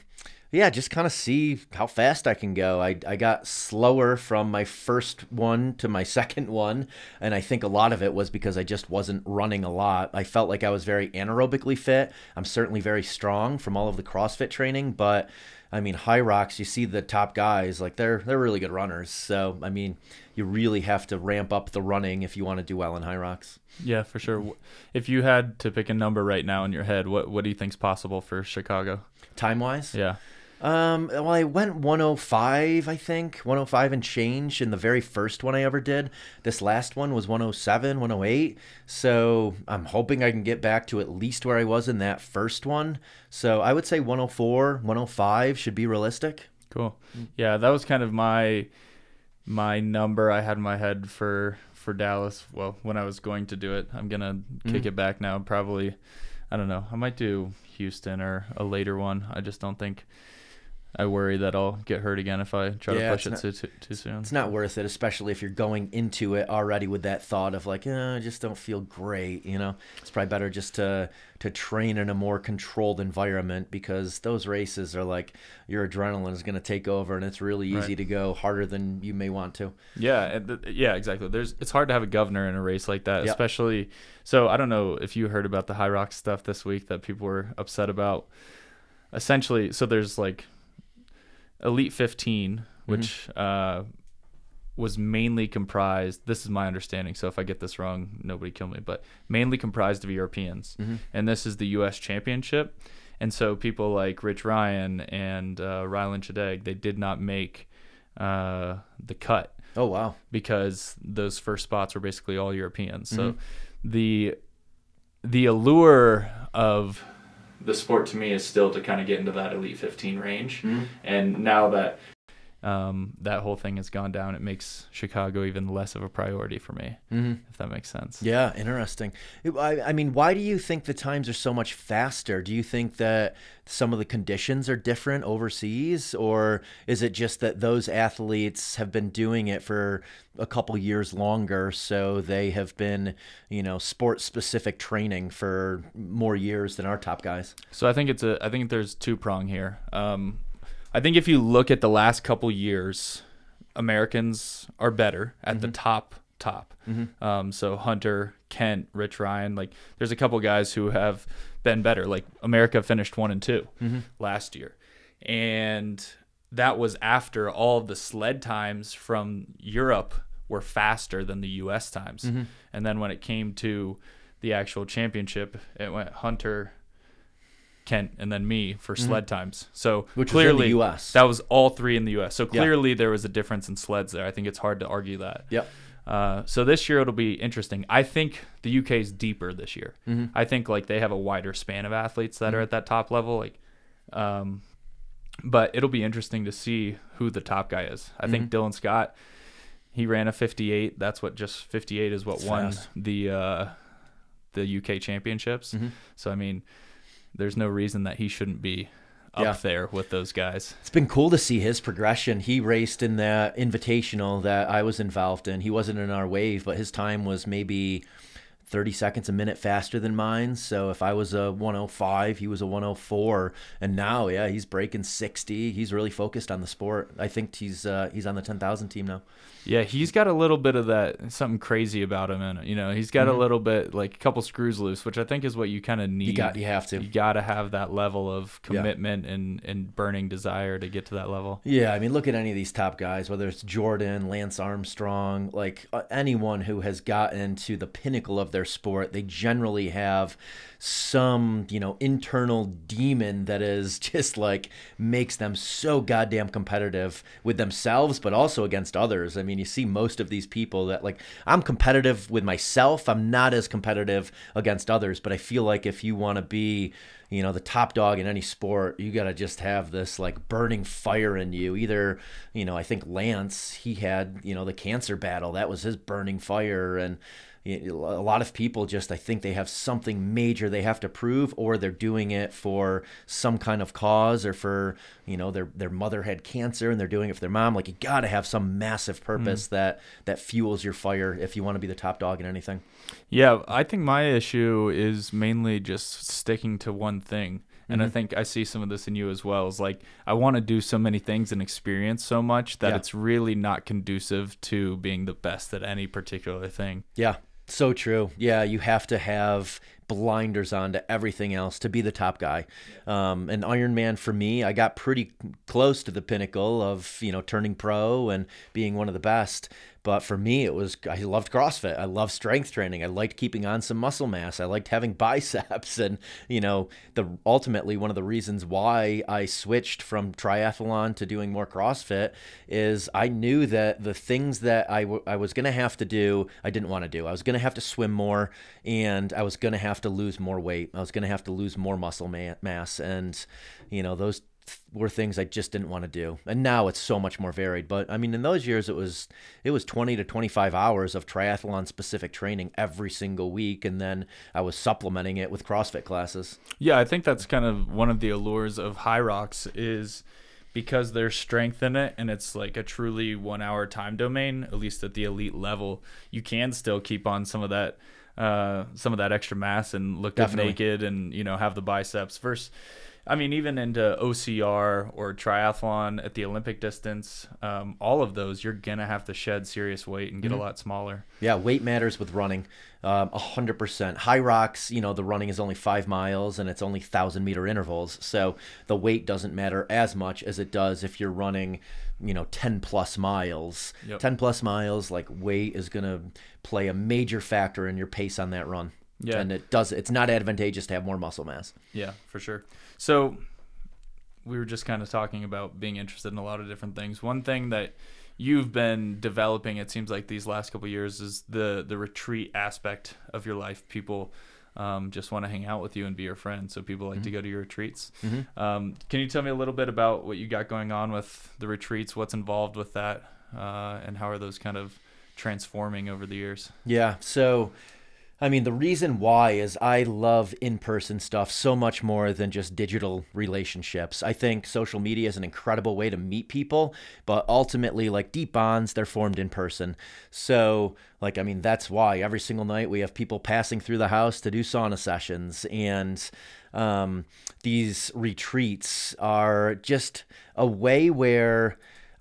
yeah, just kind of see how fast I can go. I, I got slower from my first one to my [laughs] second one, and I think a lot of it was because I just wasn't running a lot. I felt like I was very anaerobically fit. I'm certainly very strong from all of the CrossFit training, but I mean, Hyrox, you see the top guys, like they're they're really good runners. So, I mean, you really have to ramp up the running if you want to do well in Hyrox. Yeah, for sure. If you had to pick a number right now in your head, what what do you think's possible for Chicago? Time wise? Yeah. Um, well, I went 105, I think, 105 and change in the very first one I ever did. This last one was 107, 108. So I'm hoping I can get back to at least where I was in that first one. So I would say 104, 105 should be realistic. Cool. Yeah, that was kind of my my number I had in my head for for Dallas. Well, when I was going to do it, I'm gonna kick it back now. Probably, I don't know. I might do Houston or a later one. I just don't think. I worry that I'll get hurt again if I try Yeah, to push it it's too, too too soon. It's not worth it, especially if you're going into it already with that thought of like, eh, I just don't feel great. You know, it's probably better just to to train in a more controlled environment because those races are like your adrenaline is going to take over, and it's really easy Right. to go harder than you may want to. Yeah, yeah, exactly. There's it's hard to have a governor in a race like that, Yep. especially. So I don't know if you heard about the Hyrox stuff this week that people were upset about. Essentially, so there's like Elite 15, which uh, was mainly comprised. This is my understanding. So if I get this wrong, nobody kill me. But mainly comprised of Europeans, and this is the U.S. Championship. And so people like Rich Ryan and uh, Rylan Chadeg, they did not make uh, the cut Oh wow, because those first spots were basically all Europeans. So the the allure of the sport to me is still to kind of get into that elite 15 range. Mm-hmm. And now that um, that whole thing has gone down, it makes Chicago even less of a priority for me, if that makes sense. yeah, interesting. I, I mean, why do you think the times are so much faster? Do you think that some of the conditions are different overseas, or is it just that those athletes have been doing it for a couple years longer, so they have been, you know, sport specific training for more years than our top guys? So I think it's a I think there's two prong here. Um, I think if you look at the last couple years, Americans are better at the mm-hmm. top top. Mm-hmm. Um, so Hunter, Kent, Rich Ryan, like there's a couple guys who have been better. Like America finished one and 2 mm-hmm. last year, and that was after all of the sled times from Europe were faster than the U.S. times. And then when it came to the actual championship, it went Hunter, Kent, and then me for sled times. So Mm-hmm. Which was in the clearly, US. that was all three in the U.S. So Yeah. clearly, there was a difference in sleds there. I think it's hard to argue that. Yep. Uh, so this year it'll be interesting. I think the UK is deeper this year. Mm-hmm. I think like they have a wider span of athletes that are at that top level. Like, um, but it'll be interesting to see who the top guy is. I think Dylan Scott, he ran a 58. That's what just 58 is what won fast. the uh, the UK championships. Mm-hmm. So I mean, there's no reason that he shouldn't be up Yeah. there with those guys. It's been cool to see his progression. He raced in that invitational that I was involved in. He wasn't in our wave, but his time was maybe 30 seconds a minute faster than mine. So if I was a 105, he was a 104. And now, yeah, he's breaking 60. He's really focused on the sport. I think he's uh, he's on the 10,000 team now. Yeah, he's got a little bit of that something crazy about him, and you know, he's got a little bit like a couple screws loose, which I think is what you kind of need. Mm-hmm. You got you have to. You got to have that level of Yeah. commitment and and burning desire to get to that level. Yeah, I mean, look at any of these top guys, whether it's Jordan, Lance Armstrong, like uh, anyone who has gotten to the pinnacle of their sport, they generally have some, you know, internal demon that is [laughs] just like makes them so goddamn competitive with themselves, but also against others. I mean, you see most of these people that like, I'm competitive with myself, I'm not as competitive against others, but I feel like if you want to be, you know the top dog in any sport you got to just have this like burning fire in you. Either you know i think lance he had you know the cancer battle. That was his burning fire and a lot of people just i think they have something major they have to prove or they're doing it for some kind of cause or for you know their their mother had cancer and they're doing it for their mom like you got to have some massive purpose that that fuels your fire if you want to be the top dog in anything Yeah, I think my issue is mainly just sticking to one thing. And Mm-hmm. I think I see some of this in you as well. Is like I want to do so many things and experience so much that Yeah. it's really not conducive to being the best at any particular thing. Yeah, so true. Yeah, you have to have blinders on to everything else to be the top guy. Um, and Ironman for me, I got pretty close to the pinnacle of you know turning pro and being one of the best. But for me, it was I loved CrossFit. I loved strength training. I liked keeping on some muscle mass. I liked having [laughs] biceps, and you know, the ultimately one of the reasons why I switched from triathlon to doing more CrossFit is I knew that the things that I, I was gonna have to do, I didn't want to do. I was gonna have to swim more, and I was gonna have to lose more weight. I was gonna have to lose more muscle ma- mass, and you know those th- were things I just didn't want to do. And now it's so much more varied. But I mean, in those years, it was it was 20 to 25 hours of triathlon specific training every single week, and then I was supplementing it with CrossFit classes. Yeah, I think that's kind of one of the allures of Hyrox is because there's strength in it and it's like a truly one hour time domain, at least at the elite level, you can still keep on some of that uh some of that extra mass and look good naked and you know have the biceps versus I mean, even into OCR or triathlon at the Olympic distance, um, all of those, you're going to have to shed serious weight and get Mm-hmm. a lot smaller. Yeah, weight matters with running. Um, A hundred percent. Hyrox, you know, the running is only five miles and it's only thousand meter intervals, so the weight doesn't matter as much as it does if you're running, you know, ten plus miles. Yep. Ten plus miles, like weight is gonna play a major factor in your pace on that run. Yeah. and it does. It's not advantageous to have more muscle mass. Yeah, for sure. So we were just kind of talking about being interested in a lot of different things. One thing that you've been developing, it seems like these last couple of years, is the the retreat aspect of your life. People um, just want to hang out with you and be your friend, so people like to go to your retreats. Um, can you tell me a little bit about what you got going on with the retreats? What's involved with that, uh, and how are those kind of transforming over the years? Yeah. So, I mean, the reason why is I love in person stuff so much more than just digital relationships. I think social media is an incredible way to meet people, but ultimately, like deep bonds, they're formed in person. So, like, I mean, that's why every single night we have people passing through the house to do sauna sessions. And, um, these retreats are just a way where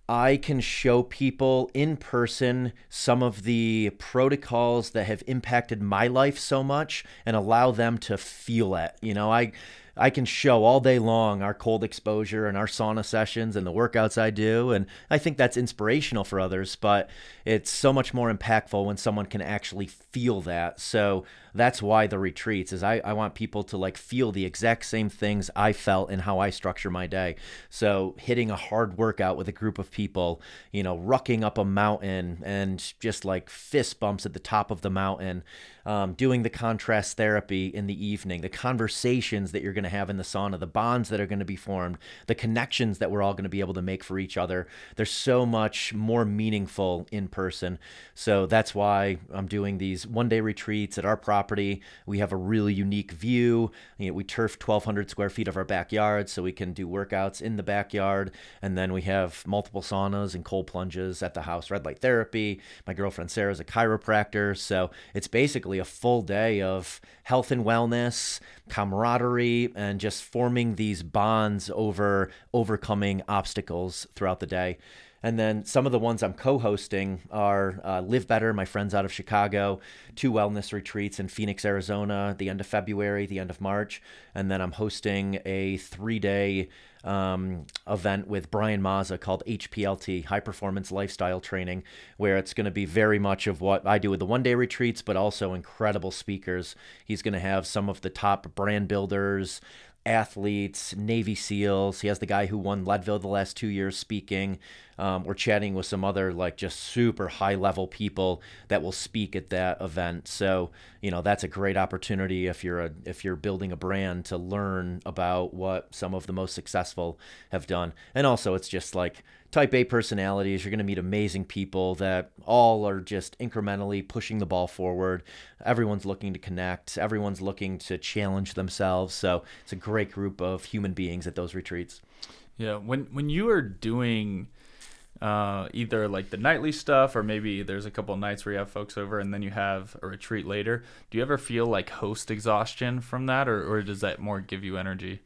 I can show people in person some of the protocols that have impacted my life so much and allow them to feel it. You know, I I can show all day long our cold exposure and our sauna sessions and the workouts I do and I think that's inspirational for others, but it's so much more impactful when someone can actually feel that. So that's why the retreats is I, I want people to like feel the exact same things I felt in how I structure my day. So hitting a hard workout with a group of people, you know, rucking up a mountain and just like fist bumps at the top of the mountain. um, doing the contrast therapy in the evening, the conversations that you're going to have in the sauna, the bonds that are going to be formed, the connections that we're all going to be able to make for each other. They're so much more meaningful in person. So that's why I'm doing these one day retreats at our property. We have a really unique view. You know, we turf 1,200 square feet of our backyard so we can do workouts in the backyard. And then we have multiple saunas and cold plunges at the house, red light therapy. My girlfriend Sarah's a chiropractor. So it's basically a full day of health and wellness, camaraderie, and just forming these bonds over overcoming obstacles throughout the day. And then some of the ones I'm co hosting are uh, Live Better, my friends out of Chicago, two wellness retreats in Phoenix, Arizona, the end of February, the end of March. And then I'm hosting a three day um, event with Brian Mazza called HPLT, High Performance Lifestyle Training, where it's going to be very much of what I do with the one day retreats, but also incredible speakers. He's going to have some of the top brand builders, athletes, Navy SEALs. He has the guy who won Leadville the last two years speaking. Um, we're chatting with some other like just super high level people that will speak at that event. So you know that's a great opportunity if you're a if you're building a brand to learn about what some of the most successful have done. And also it's just like type A personalities. You're going to meet amazing people that all are just incrementally pushing the ball forward. Everyone's looking to connect, everyone's looking to challenge themselves. So it's a great group of human beings at those retreats. Yeah, when when you are doing uh, either like the nightly stuff or maybe there's a couple nights where you have folks over and then you have a retreat later do you ever feel like host exhaustion from that or, or does that more give you energy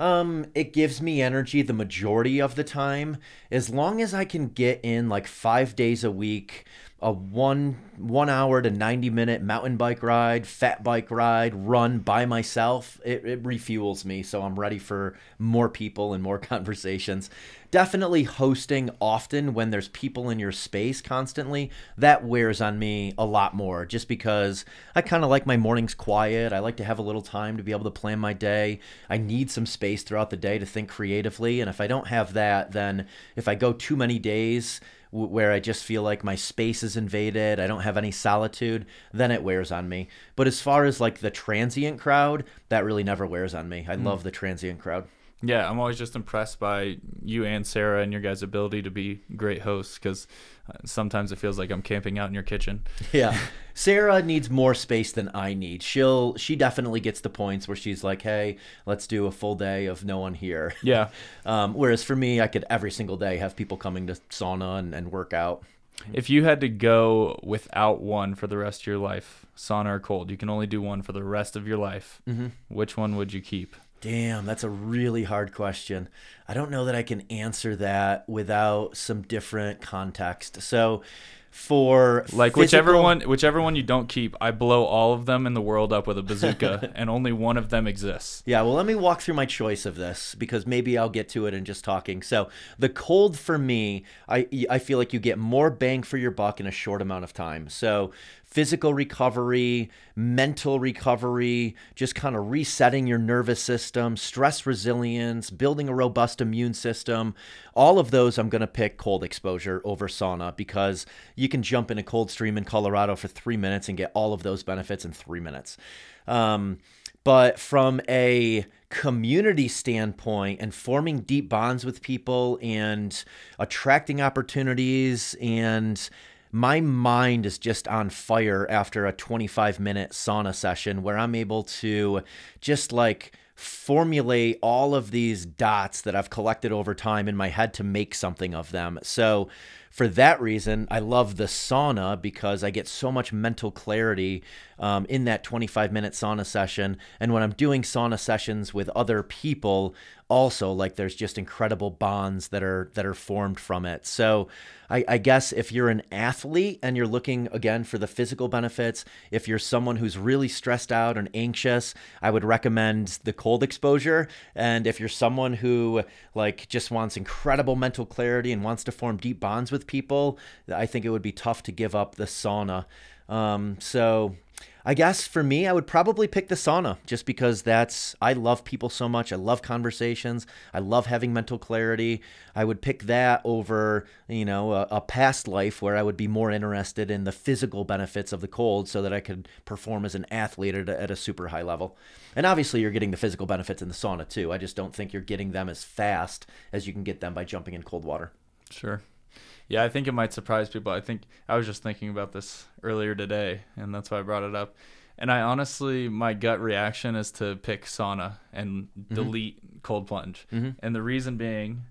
um, it gives me energy the majority of the time. As long as I can get in like five days a week, a one one hour to 90 minute mountain bike ride, fat bike ride, run by myself, it, it refuels me. So I'm ready for more people and more [laughs] conversations. Definitely hosting often when there's people in your space constantly, that wears on me a lot more just because I kind of like my mornings quiet. I like to have a little time to be able to plan my day. I need some space throughout the day to think creatively. And if I don't have that, then if I go too many days, where I just feel like my space is invaded, I don't have any solitude, then it wears on me. But as far as like the transient crowd, that really never wears on me. I mm. love the transient crowd. Yeah, I'm always just impressed by you and Sarah and your guys' ability to be great hosts because uh, sometimes it feels like I'm camping out in your kitchen. [laughs] Yeah, Sarah needs more space than I need. She'll she definitely gets the points where she's like, "Hey, let's do a full day of no one here." Yeah. [laughs] um, whereas for me, I could every single day have people coming to sauna and, and work out. If you had to go without one for the rest of your life, sauna or cold, you can only do one for the rest of your life. Mm-hmm. Which one would you keep? Damn, that's a really hard question. I don't know that I can answer that without some different context. So, for like physical... whichever one whichever one you don't keep i blow all of them in the world up with a bazooka [laughs] and only one of them exists yeah well let me walk through my choice of this because maybe i'll get to it in just talking so the cold for me i i feel like you get more bang for your buck in a short amount of time so physical recovery, mental recovery, just kind of resetting your nervous system, stress resilience, building a robust immune system. All of those, I'm going to pick cold exposure over sauna because you can jump in a cold stream in Colorado for three minutes and get all of those benefits in three minutes. Um, but from a community standpoint and forming deep bonds with people and attracting opportunities and my mind is just on fire after a 25 minute sauna session where I'm able to just like formulate all of these dots that I've collected over time in my head to make something of them. So, for that reason, I love the sauna because I get so much mental clarity um, in that 25 minute sauna session. And when I'm doing sauna sessions with other people, also like there's just incredible bonds that are that are formed from it. So I, I guess if you're an athlete and you're looking again for the physical benefits, if you're someone who's really stressed out and anxious, I would recommend the cold exposure. And if you're someone who like just wants incredible mental clarity and wants to form deep bonds with people, I think it would be tough to give up the sauna. Um, so I guess for me, I would probably pick the sauna just because that's, I love people so much. I love conversations. I love having mental clarity. I would pick that over, you know, a, a past life where I would be more interested in the physical benefits of the cold so that I could perform as an athlete at a, at a super high level. And obviously, you're getting the physical benefits in the sauna too. I just don't think you're getting them as fast as you can get them by jumping in cold water. Sure. Yeah, I think it might surprise people. I think I was just thinking about this earlier today, and that's why I brought it up. And I honestly, my gut reaction is to pick sauna and mm-hmm. delete cold plunge. Mm-hmm. And the reason being,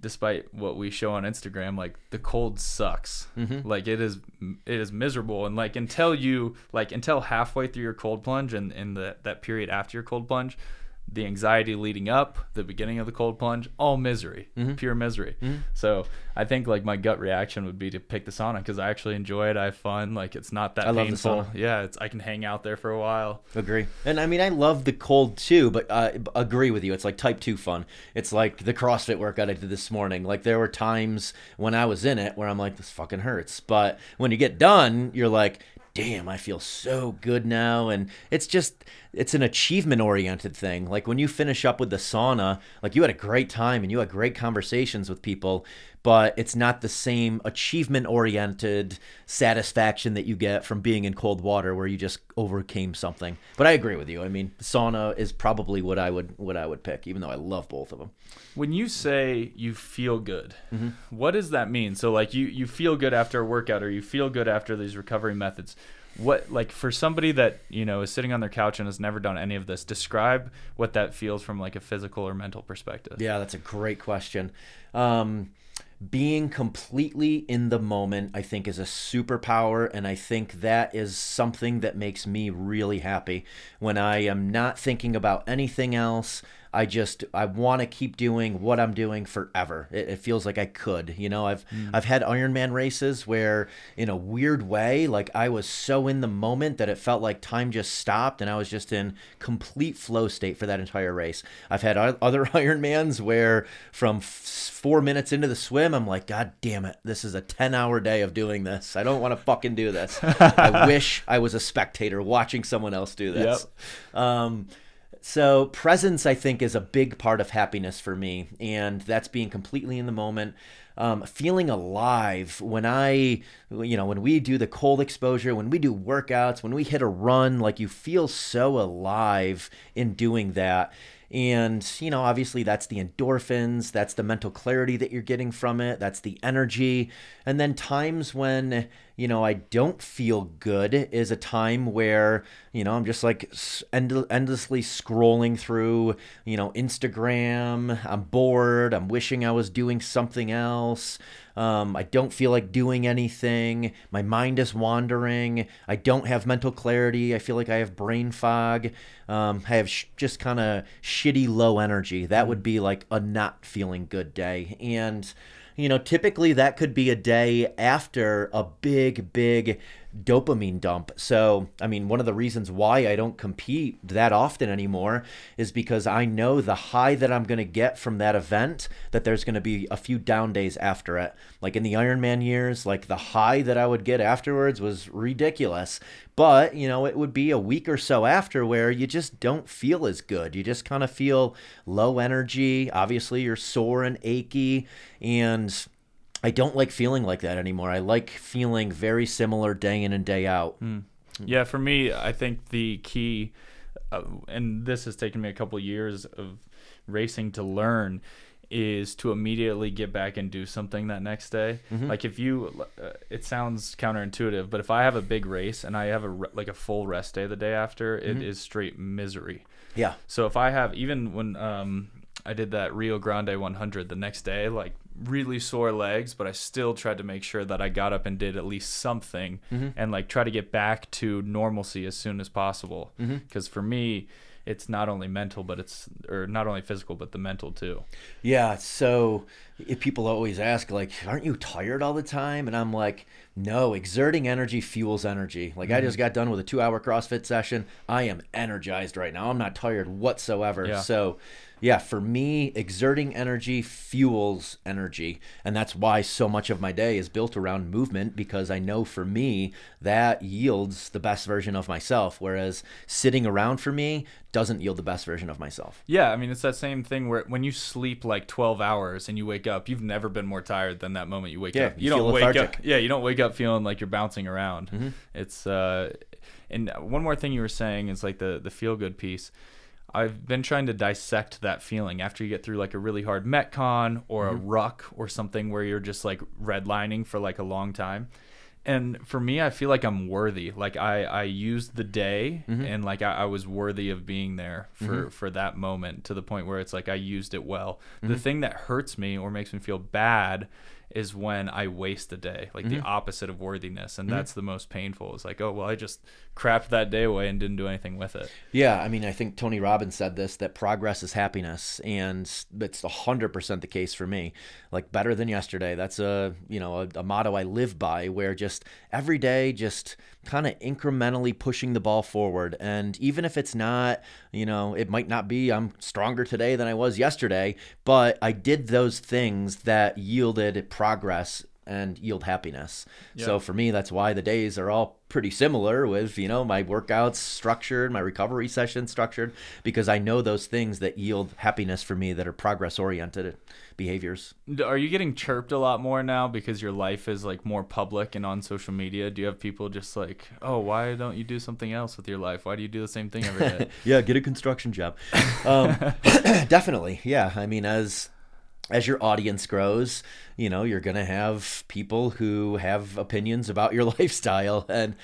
despite what we show on Instagram, like the cold sucks. Mm-hmm. Like it is, it is miserable. And like until you, like until halfway through your cold plunge and in the that period after your cold plunge, the anxiety leading up, the beginning of the cold plunge, all misery, pure misery. So I think like my gut reaction would be to pick the sauna because I actually enjoy it. I have fun. Like it's not that I painful. Yeah, it's I can hang out there for a while. Agree. And I mean, I love the cold too, but uh, agree with you. It's like type two fun. It's like the CrossFit workout I did this morning. Like there were times when I was in it where I'm like, this fucking hurts. But when you get done, you're like, damn, I feel so good now. And it's just, it's an achievement oriented thing. Like when you finish up with the sauna, like you had a great time and you had great conversations with people, but it's not the same achievement oriented satisfaction that you get from being in cold water where you just overcame something. But I agree with you. I mean, sauna is probably what I would what I would pick, even though I love both of them. When you say you feel good, Mm-hmm. what does that mean? So like you you feel good after a workout or you feel good after these recovery methods. What like for somebody that, you know, is sitting on their couch and has never done any of this, describe what that feels from like a physical or mental perspective. Yeah, that's a great question. Um, being completely in the moment, I think, is a superpower. And I think that is something that makes me really happy when I am not thinking about anything else. I just I want to keep doing what I'm doing forever. It, it feels like I could, you know. I've I've had Ironman races where, in a weird way, like I was so in the moment that it felt like time just stopped, and I was just in complete flow state for that entire race. I've had other [laughs] Ironmans where, from f- four minutes into the swim, I'm like, God damn it, this is a ten hour day of doing this. I don't want to fucking do this. [laughs] I wish I was a spectator watching someone else do this. Um, so presence, I think, is a big part of happiness for me, and that's being completely in the moment. Um, feeling alive when I, you know, when we do the cold exposure, when we do workouts, when we hit a run, like you feel so alive in doing that. And, you know, obviously that's the endorphins, that's the mental clarity that you're getting from it, that's the energy. And then times when, you know, I don't feel good is a time where, you know, I'm just like end- endlessly scrolling through, you know, Instagram. I'm bored. I'm wishing I was doing something else. Um, I don't feel like doing anything. My mind is wandering. I don't have mental clarity. I feel like I have brain fog. Um, I have sh- just kind of shitty low energy. That would be like a not feeling good day. And, you know, typically that could be a day after a big, big dopamine dump. So, I mean, one of the reasons why I don't compete that often anymore is because I know the high that I'm going to get from that event, that there's going to be a few down days after it. Like in the Ironman years, like the high that I would get afterwards was ridiculous. But, you know, it would be a week or so after where you just don't feel as good. You just kind of feel low energy. Obviously, you're sore and achy. And I don't like feeling like that anymore. I like feeling very similar day in and day out. Yeah, for me, I think the key, uh, and this has taken me a couple years of racing to learn, is to immediately get back and do something that next day. Like if you, uh, it sounds counterintuitive, but if I have a big race and I have a re- like a full rest day the day after, it is straight misery. Yeah. So if I have even when um I did that Rio Grande 100 the next day, like really sore legs, but I still tried to make sure that I got up and did at least something mm-hmm. and like try to get back to normalcy as soon as possible. Mm-hmm. Because for me, it's not only mental, but it's or not only physical, but the mental too. Yeah. So if people always ask, like, aren't you tired all the time? And I'm like, no, exerting energy fuels energy. Like, I mm-hmm. just got done with a two hour CrossFit session. I am energized right now. I'm not tired whatsoever. Yeah. So, yeah, for me, exerting energy fuels energy. And that's why so much of my day is built around movement because I know for me that yields the best version of myself. Whereas sitting around for me doesn't yield the best version of myself. Yeah, I mean it's that same thing where when you sleep like 12 hours and you wake up, you've never been more tired than that moment you wake Yeah, up. you don't feel wake up. Yeah, you don't wake up feeling like you're bouncing around. Mm-hmm. It's uh and one more thing you were saying is like the the feel good piece. I've been trying to dissect that feeling after you get through like a really hard metcon or Mm-hmm. a ruck or something where you're just like redlining for like a long time. And for me, I feel like I'm worthy. Like I, I used the day Mm-hmm. and like I, I was worthy of being there for, for that moment to the point where it's like I used it well. Mm-hmm. The thing that hurts me or makes me feel bad is when I waste a day, like Mm-hmm. the opposite of worthiness. And that's the most painful. It's like, oh, well, I just crapped that day away and didn't do anything with it. Yeah, I mean, I think Tony Robbins said this that progress is happiness, and it's hundred percent the case for me. Like better than yesterday. That's a you know a, a motto I live by, where just every day, just kind of incrementally pushing the ball forward, and even if it's not, you know, it might not be I'm stronger today than I was yesterday, but I did those things that yielded progress and yield happiness. So for me, that's why the days are all pretty similar with, you know, my workouts structured, my recovery sessions structured, because I know those things that yield happiness for me that are progress oriented behaviors. Are you getting chirped a lot more now because your life is like more public and on social media? Do you have people just like, oh, why don't you do something else with your life? Why do you do the same thing every day? [laughs] yeah, get a construction job. Um, [coughs] [coughs] definitely, yeah. I mean, as as your audience grows, you know, you're gonna have people who have opinions about your [laughs] lifestyle, and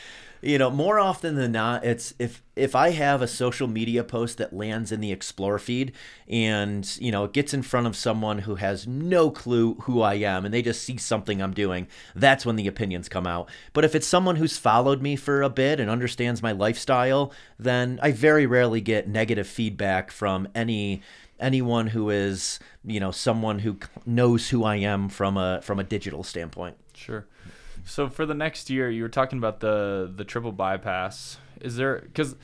you know, more often than not, it's if if I have a social media post that lands in the explore feed, and you know, it gets in front of someone who has no clue who I am, and they just see something I'm doing, that's when the opinions come out. But if it's someone who's followed me for a bit and understands my lifestyle, then I very rarely get negative feedback from any anyone who is you know someone who knows who I am from a from a digital standpoint. Sure. So for the next year, you were talking about the the triple bypass. Is there because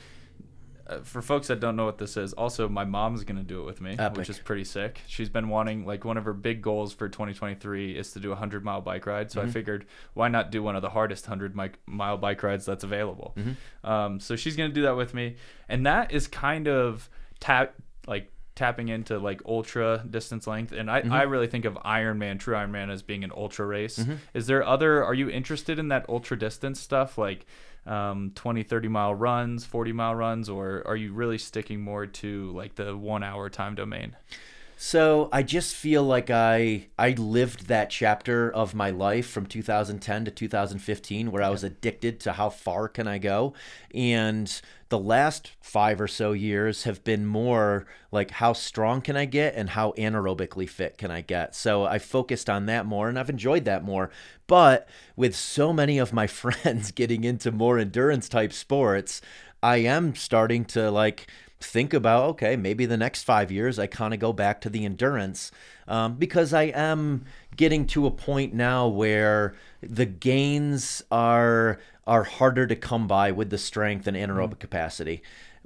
uh, for folks that don't know what this is, also my mom's gonna do it with me, Epic. which is pretty sick. She's been wanting like one of her big goals for 2023 is to do a hundred mile bike ride. So I figured why not do one of the hardest hundred mi- mile bike rides that's available. Um, so she's gonna do that with me, and that is kind of tap like tapping into like ultra distance length and I, I really think of Ironman true Ironman as being an ultra race. Is there other are you interested in that ultra distance stuff like um, 20 30 mile runs 40 mile runs or are you really sticking more to like the one hour time domain? So I just feel like I I lived that chapter of my life from 2010 to 2015 where I was addicted to how far can I go. And the last 5 or so years have been more like how strong can I get and how anaerobically fit can I get. So I focused on that more and I've enjoyed that more. But with so many of my [laughs] friends getting into more endurance type sports, I am starting to like think about okay maybe the next five years i kind of go back to the endurance um, because i am getting to a point now where the gains are are harder to come by with the strength and anaerobic capacity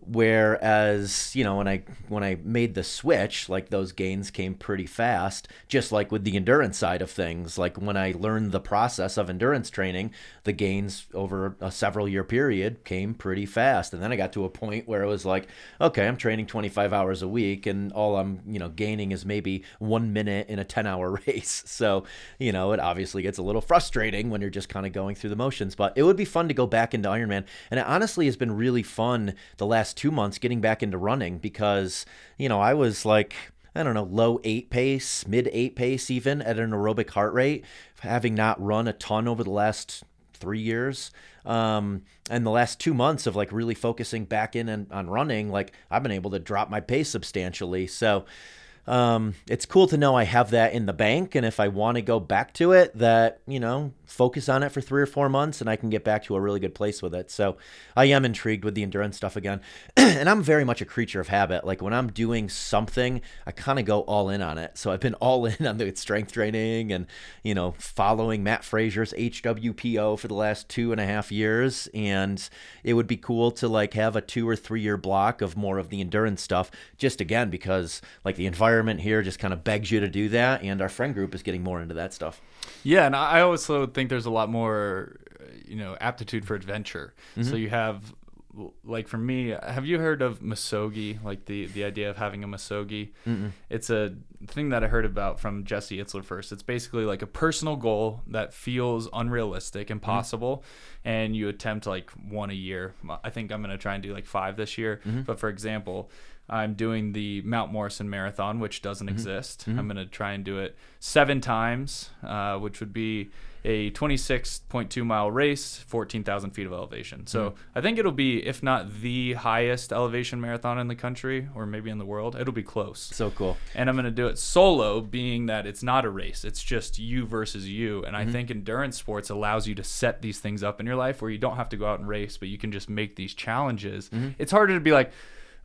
whereas you know when i when i made the switch like those gains came pretty fast just like with the endurance side of things. Like when i learned the process of endurance training the gains over a several year period came pretty fast. And then i got to a point where it was like okay i'm training 25 hours a week and all i'm you know gaining is maybe one minute in a 10 hour [laughs] race. So you know it obviously gets a little frustrating when you're just kind of going through the motions. But it would be fun to go back into ironman. And it honestly has been really fun the last two months getting back into running because you know i was like I don't know, low eight pace, mid eight pace, even at an aerobic heart rate, having not run a ton over the last three years. Um, and the last two months of like really focusing back in and on running, like I've been able to drop my pace substantially. So, um, it's cool to know I have that in the bank, and if I want to go back to it, that you know, focus on it for three or four months, and I can get back to a really good place with it. So I am intrigued with the endurance stuff again, [clears throat] and I'm very much a creature of habit. Like when I'm doing something, I kind of go all in on it. So I've been all [laughs] in on the strength training, and you know, following Matt Fraser's HWPO for the last two and a half years, and it would be cool to like have a two or three year block of more of the endurance stuff. Just again because like the environment here just kind of begs you to do that, and our friend group is getting more into that stuff. Yeah, and I also think there's a lot more, uh, you know, aptitude for adventure. So you have, like for me, have you heard of misogi? Like the the idea of having a misogi. It's a thing that I heard about from Jesse Itzler first. It's basically like a personal goal that feels unrealistic, mm-hmm. impossible, and you attempt like one a year. I think I'm gonna try and do like five this year. Mm-hmm. But for example. I'm doing the Mount Morrison Marathon, which doesn't mm-hmm. exist. I'm going to try and do it seven times, uh, which would be a 26.2 mile race, 14,000 feet of elevation. So I think it'll be, if not the highest elevation marathon in the country or maybe in the world, it'll be close. So cool. And I'm going to do it solo, being that it's not a race. It's just you versus you. And I Mm-hmm. think endurance sports allows you to set these things up in your life where you don't have to go out and race, but you can just make these challenges. Mm-hmm. It's harder to be like,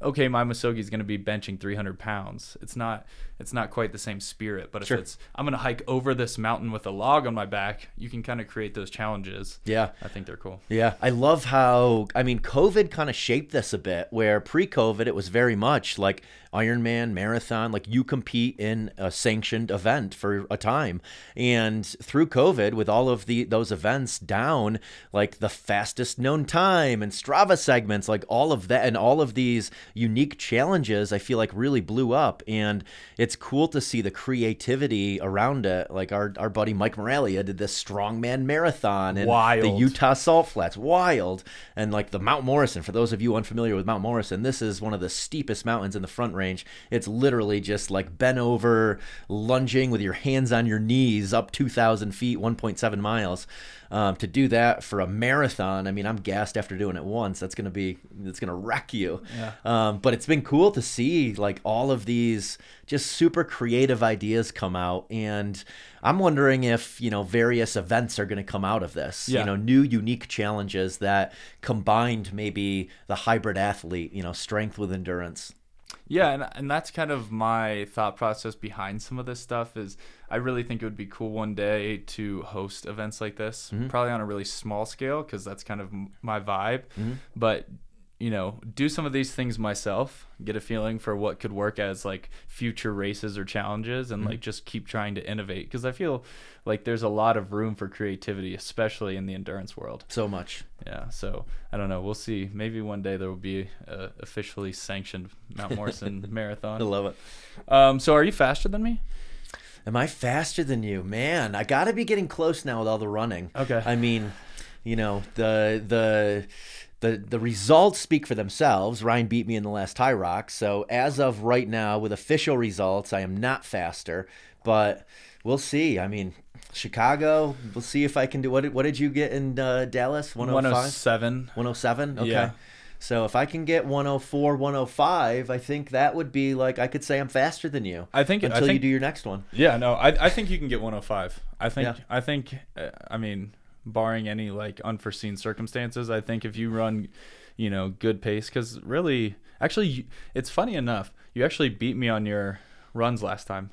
okay, my Misogi is going to be benching 300 pounds. It's not. It's not quite the same spirit. But if Sure. it's, I'm going to hike over this mountain with a log on my back. You can kind of create those challenges. Yeah. I think they're cool. Yeah, I love how I mean COVID kind of shaped this a bit. Where pre-COVID it was very much like Ironman, marathon, like you compete in a sanctioned event for a time. And through COVID, with all of the those events down, like the fastest known time and Strava segments, like all of that, and all of these unique challenges, I feel like really blew up. And it's cool to see the creativity around it. Like our our buddy Mike Moralia did this strongman marathon and the Wild. Utah Utah Salt Flats, wild, and like the Mount Morrison. For those of you unfamiliar with Mount Morrison, this is one of the steepest mountains in the Front Range. It's literally just like bent over, lunging with your hands on your knees up 2,000 feet, 1.7 miles. Um, to do that for a marathon, I mean, I'm gassed after doing it once. That's gonna be, it's gonna wreck you. Yeah. Um, but it's been cool to see like all of these just super creative ideas come out, and I'm wondering if you know various events are going to come out of this. Yeah. You know, new unique challenges that combined maybe the hybrid athlete, you know, strength with endurance. Yeah, and and that's kind of my thought process behind some of this stuff is I really think it would be cool one day to host events like this, mm-hmm. probably on a really small scale because that's kind of my vibe. Mm-hmm. But you know, do some of these things myself, get a feeling for what could work as like future races or challenges, and like just keep trying to innovate because I feel like there's a lot of room for creativity, especially in the endurance world. So much. Yeah, so I don't know. We'll see. Maybe one day there will be a officially sanctioned Mount [laughs] Morrison marathon. I love it. Um, so are you faster than me? Am I faster than you? Man, I got to be getting close now with all the running. Okay. I mean, you know, the the the the results speak for themselves. Ryan beat me in the last High Rock, so as of right now, with official results, I am not faster, but we'll see. I mean, Chicago, we'll see if I can do. What did, what did you get in uh, Dallas? 105? 107. 107? Okay. Yeah. So if I can get 104, 105, I think that would be like I could say I'm faster than you. I think- I until you do your next one. Yeah, no, I, I think you can get 105. I think Yeah. I think uh, I mean, barring any like unforeseen circumstances, I think if you run, you know, good pace cuz really actually it's funny enough, you actually beat me on your runs last time.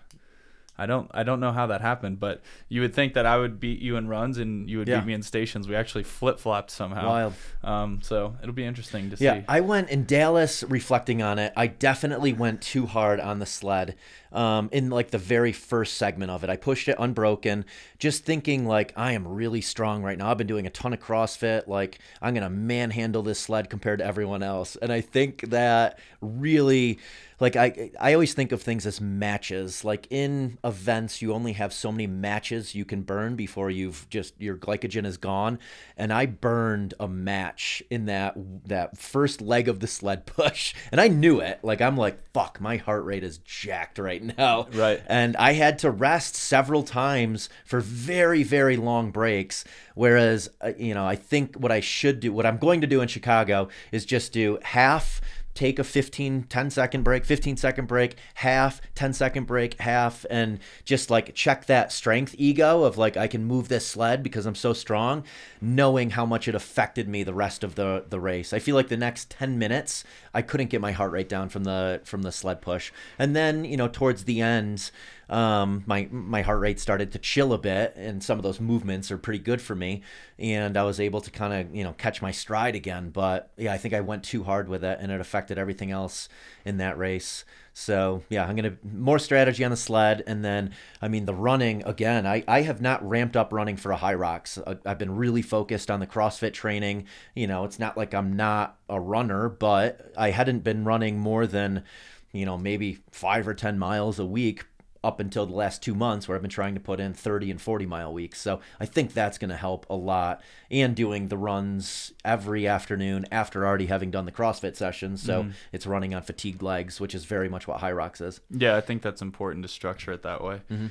I don't I don't know how that happened, but you would think that I would beat you in runs and you would Yeah. beat me in stations. We actually flip-flopped somehow. Wild. Um so it'll be interesting to Yeah, see. I went in Dallas reflecting on it. I definitely went too hard on the sled um, in like the very first segment of it. I pushed it unbroken, just thinking like I am really strong right now. I've been doing a ton of CrossFit. Like I'm gonna manhandle this sled compared to everyone else, and I think that really. Like I, I always think of things as matches. Like in events, you only have so many matches you can burn before you've just your glycogen is gone. And I burned a match in that that first leg of the sled push, and I knew it. Like I'm like, fuck, my heart rate is jacked right now. Right. And I had to rest several times for very very long breaks. Whereas, uh, you know, I think what I should do, what I'm going to do in Chicago, is just do half take a 15 10 second break 15 second break half 10 second break half and just like check that strength ego of like i can move this sled because i'm so strong knowing how much it affected me the rest of the the race. I feel like the next 10 minutes i couldn't get my heart rate down from the from the sled push. And then you know towards the end um, my my heart rate started to chill a bit, and some of those movements are pretty good for me, and I was able to kind of you know catch my stride again. But yeah, I think I went too hard with it, and it affected everything else in that race. So yeah, I'm gonna more strategy on the sled, and then I mean the running again. I I have not ramped up running for a Hyrox. I've been really focused on the CrossFit training. You know, it's not like I'm not a runner, but I hadn't been running more than you know maybe five or ten miles a week up until the last two months where I've been trying to put in 30 and 40 mile weeks. So I think that's going to help a lot. And doing the runs every afternoon after already having done the CrossFit sessions. So mm-hmm. it's running on fatigued legs, which is very much what Hyrox is. Yeah, I think that's important to structure it that way. Mm-hmm.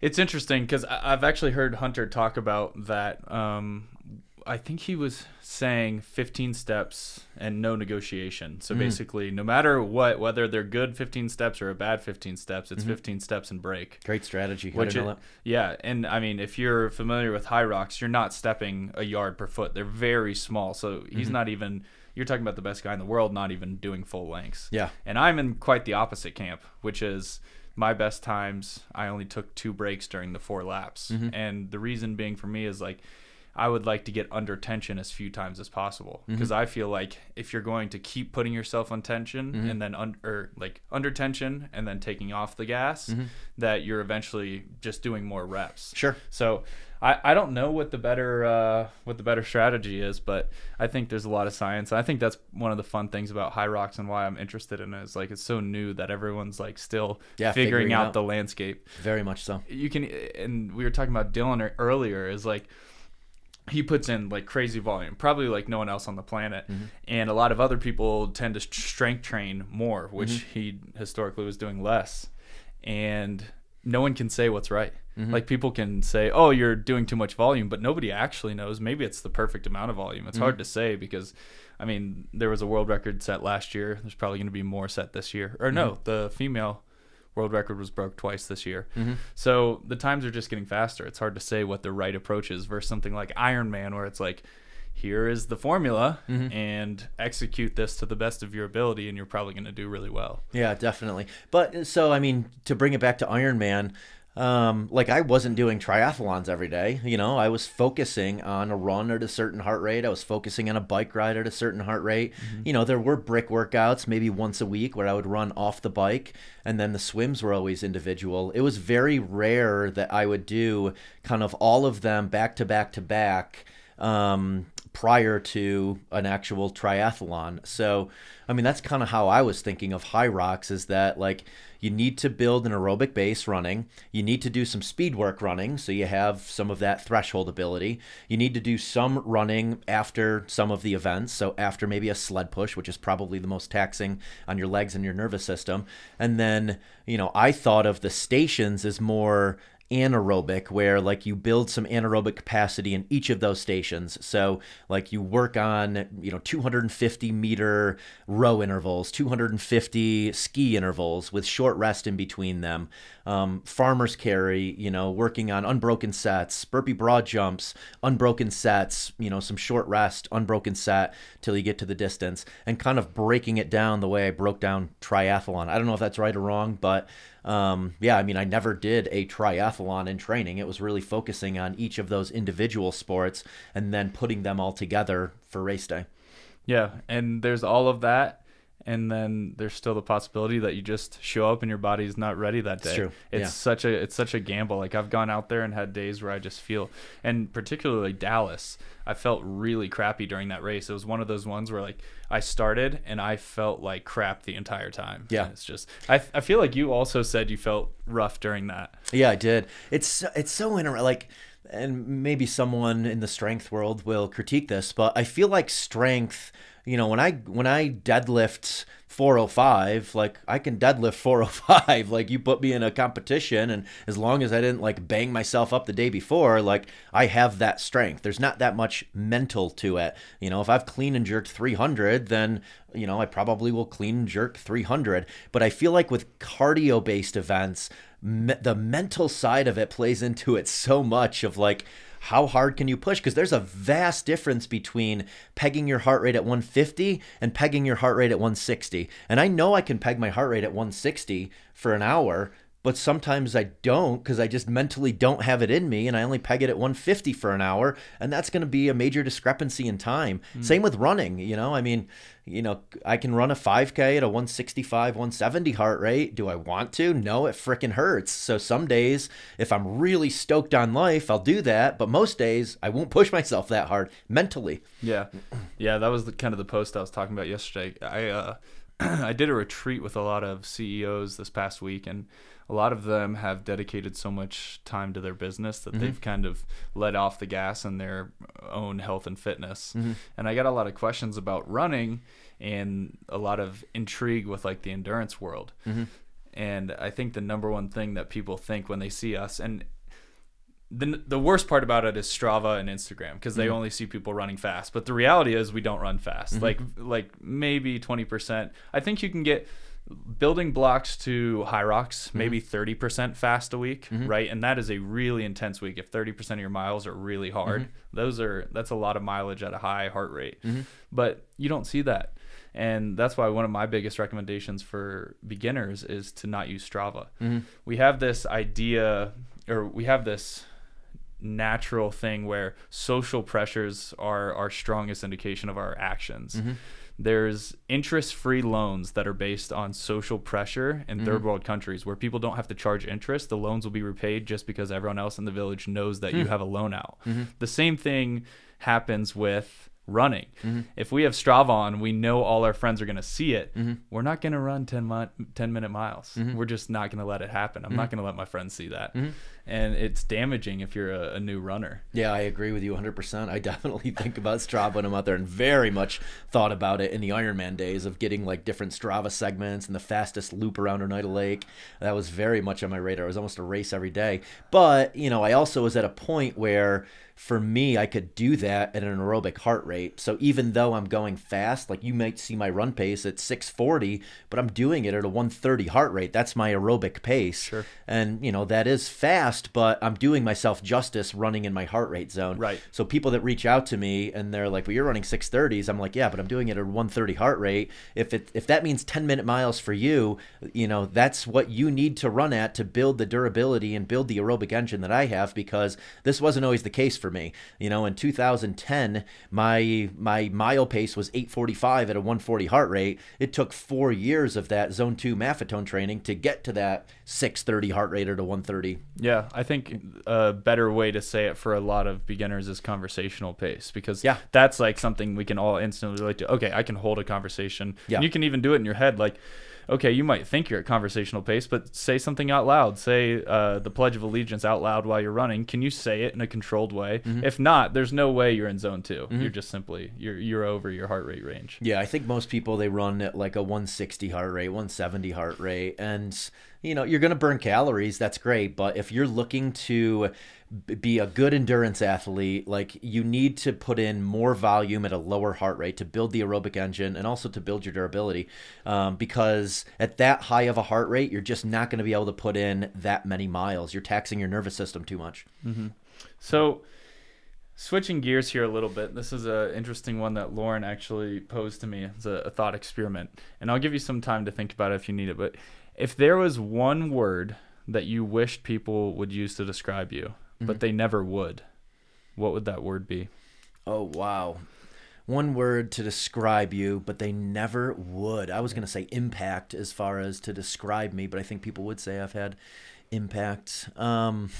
It's interesting because I've actually heard Hunter talk about that um, I think he was saying 15 steps and no negotiation. So mm. basically, no matter what, whether they're good 15 steps or a bad 15 steps, it's mm-hmm. 15 steps and break. Great strategy. Which it, yeah, and I mean, if you're familiar with Hyrox, you're not stepping a yard per foot. They're very small. So he's mm-hmm. not even. You're talking about the best guy in the world, not even doing full lengths. Yeah. And I'm in quite the opposite camp, which is my best times. I only took two breaks during the four laps, mm-hmm. and the reason being for me is like I would like to get under tension as few times as possible because mm-hmm. I feel like if you're going to keep putting yourself on tension mm-hmm. and then un- or like under tension and then taking off the gas, mm-hmm. that you're eventually just doing more reps. Sure. So I, I don't know what the better uh, what the better strategy is, but I think there's a lot of science. I think that's one of the fun things about Hyrox and why I'm interested in it is like it's so new that everyone's like still yeah, figuring, figuring out, out the landscape. Very much so. You can and we were talking about Dylan earlier is like he puts in like crazy volume, probably like no one else on the planet. Mm-hmm. And a lot of other people tend to strength train more, which mm-hmm. he historically was doing less. And no one can say what's right. Mm-hmm. Like people can say, "Oh, you're doing too much volume," but nobody actually knows. Maybe it's the perfect amount of volume. It's hard mm-hmm. to say because I mean, there was a world record set last year. There's probably going to be more set this year. Or no, mm-hmm. the female world record was broke twice this year. Mm-hmm. So the times are just getting faster. It's hard to say what the right approach is versus something like Ironman, where it's like, here is the formula mm-hmm. and execute this to the best of your ability, and you're probably going to do really well. Yeah, definitely. But so, I mean, to bring it back to Ironman, um, like I wasn't doing triathlons every day. You know, I was focusing on a run at a certain heart rate. I was focusing on a bike ride at a certain heart rate. Mm-hmm. You know, there were brick workouts maybe once a week where I would run off the bike, and then the swims were always individual. It was very rare that I would do kind of all of them back to back to back um, prior to an actual triathlon. So, I mean, that's kind of how I was thinking of Hyrox is that like you need to build an aerobic base running. You need to do some speed work running so you have some of that threshold ability. You need to do some running after some of the events. So, after maybe a sled push, which is probably the most taxing on your legs and your nervous system. And then, you know, I thought of the stations as more anaerobic where like you build some anaerobic capacity in each of those stations. So like you work on you know 250 meter row intervals 250 ski intervals with short rest in between them um, farmers carry you know working on unbroken sets burpee broad jumps unbroken sets you know some short rest unbroken set till you get to the distance and kind of breaking it down the way i broke down triathlon i don't know if that's right or wrong but um, yeah, I mean, I never did a triathlon in training. It was really focusing on each of those individual sports and then putting them all together for race day. Yeah, and there's all of that and then there's still the possibility that you just show up and your body's not ready that day. It's true. It's yeah. such a it's such a gamble. Like I've gone out there and had days where I just feel and particularly Dallas, I felt really crappy during that race. It was one of those ones where like I started and I felt like crap the entire time. Yeah. And it's just I I feel like you also said you felt rough during that. Yeah, I did. It's it's so interesting like and maybe someone in the strength world will critique this, but I feel like strength you know, when I when I deadlift 405, like I can deadlift 405. [laughs] Like you put me in a competition, and as long as I didn't like bang myself up the day before, like I have that strength. There's not that much mental to it. You know, if I've clean and jerked 300, then you know I probably will clean and jerk 300. But I feel like with cardio based events, me- the mental side of it plays into it so much of like how hard can you push? Because there's a vast difference between pegging your heart rate at 150 and pegging your heart rate at 160. And I know I can peg my heart rate at 160 for an hour, but sometimes I don't because I just mentally don't have it in me and I only peg it at 150 for an hour. And that's going to be a major discrepancy in time. Mm. Same with running, you know, I mean, you know, I can run a 5K at a 165, 170 heart rate. Do I want to? No, it freaking hurts. So some days, if I'm really stoked on life, I'll do that. But most days, I won't push myself that hard mentally. Yeah. Yeah. That was the, kind of the post I was talking about yesterday. I, uh, [clears throat] I did a retreat with a lot of CEOs this past week, and a lot of them have dedicated so much time to their business that mm-hmm. they've kind of let off the gas in their own health and fitness. Mm-hmm. And I got a lot of questions about running and a lot of intrigue with like the endurance world. Mm-hmm. And I think the number one thing that people think when they see us, and the the worst part about it is Strava and Instagram because they mm-hmm. only see people running fast. But the reality is we don't run fast. Mm-hmm. Like like maybe twenty percent. I think you can get building blocks to Hyrox mm-hmm. maybe 30% fast a week mm-hmm. right and that is a really intense week if 30% of your miles are really hard mm-hmm. those are that's a lot of mileage at a high heart rate mm-hmm. but you don't see that and that's why one of my biggest recommendations for beginners is to not use strava mm-hmm. we have this idea or we have this natural thing where social pressures are our strongest indication of our actions mm-hmm there's interest free loans that are based on social pressure in mm-hmm. third world countries where people don't have to charge interest. The loans will be repaid just because everyone else in the village knows that you hmm. have a loan out. Mm-hmm. The same thing happens with running. Mm-hmm. If we have Strava on, we know all our friends are going to see it. Mm-hmm. We're not going to run 10, mi- 10 minute miles. Mm-hmm. We're just not going to let it happen. I'm not mm-hmm. going to let my friends see that. Mm-hmm. And it's damaging if you're a, a, new runner. Yeah, I agree with you 100%. I [laughs] definitely think about Strava when I'm out there and very much thought about it in the Ironman days of getting like different Strava segments and the fastest loop around Oneida Lake. That was very much on my radar. It was almost a race every day. But, you know, I also was at a point where for me, I could do that at an aerobic heart rate. So even though I'm going fast, like you might see my run pace at 640, but I'm doing it at a 130 heart rate. That's my aerobic pace. Sure. And, you know, that is fast, but I'm doing myself justice running in my heart rate zone. Right. So people that reach out to me and they're like, well, you're running 630s. I'm like, yeah, but I'm doing it at a 130 heart rate. If it, if that means 10 minute miles for you, you know, that's what you need to run at to build the durability and build the aerobic engine that I have because this wasn't always the case for for me. You know, in 2010, my my mile pace was 845 at a 140 heart rate. It took four years of that zone two Maffetone training to get to that 630 heart rate at a 130. Yeah, I think a better way to say it for a lot of beginners is conversational pace because yeah. that's like something we can all instantly relate to. Okay, I can hold a conversation. Yeah. And you can even do it in your head like okay, you might think you're at conversational pace, but say something out loud. Say uh, the Pledge of Allegiance out loud while you're running. Can you say it in a controlled way? Mm-hmm. If not, there's no way you're in zone 2 you mm-hmm. You're just simply you're you're over your heart rate range. Yeah, I think most people they run at like a 160 heart rate, 170 heart rate, and you know you're gonna burn calories. That's great, but if you're looking to be a good endurance athlete, like you need to put in more volume at a lower heart rate to build the aerobic engine and also to build your durability. Um, because at that high of a heart rate, you're just not going to be able to put in that many miles. You're taxing your nervous system too much. Mm-hmm. So, switching gears here a little bit, this is an interesting one that Lauren actually posed to me as a, a thought experiment. And I'll give you some time to think about it if you need it. But if there was one word that you wished people would use to describe you, mm-hmm. but they never would. What would that word be? Oh, wow. One word to describe you, but they never would. I was going to say impact as far as to describe me, but I think people would say I've had impact. Um,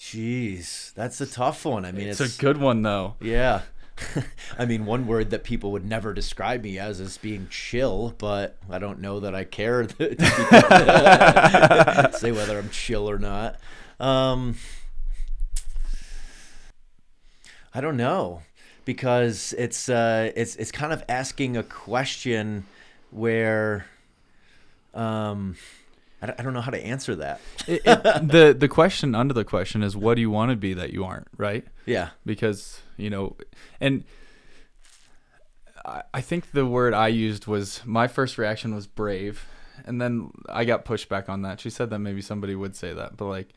Jeez, that's a tough one. I mean, it's, it's, a good one though. Yeah. [laughs] I mean, one word that people would never describe me as is being chill, but I don't know that I care [laughs] to [laughs] say whether I'm chill or not. Um, I don't know. because it's uh, it's it's kind of asking a question where um, I don't, I don't know how to answer that. It- it- [laughs] the the question under the question is what do you want to be that you aren't, right? Yeah, because you know and I, I think the word i used was my first reaction was brave and then i got pushed back on that she said that maybe somebody would say that but like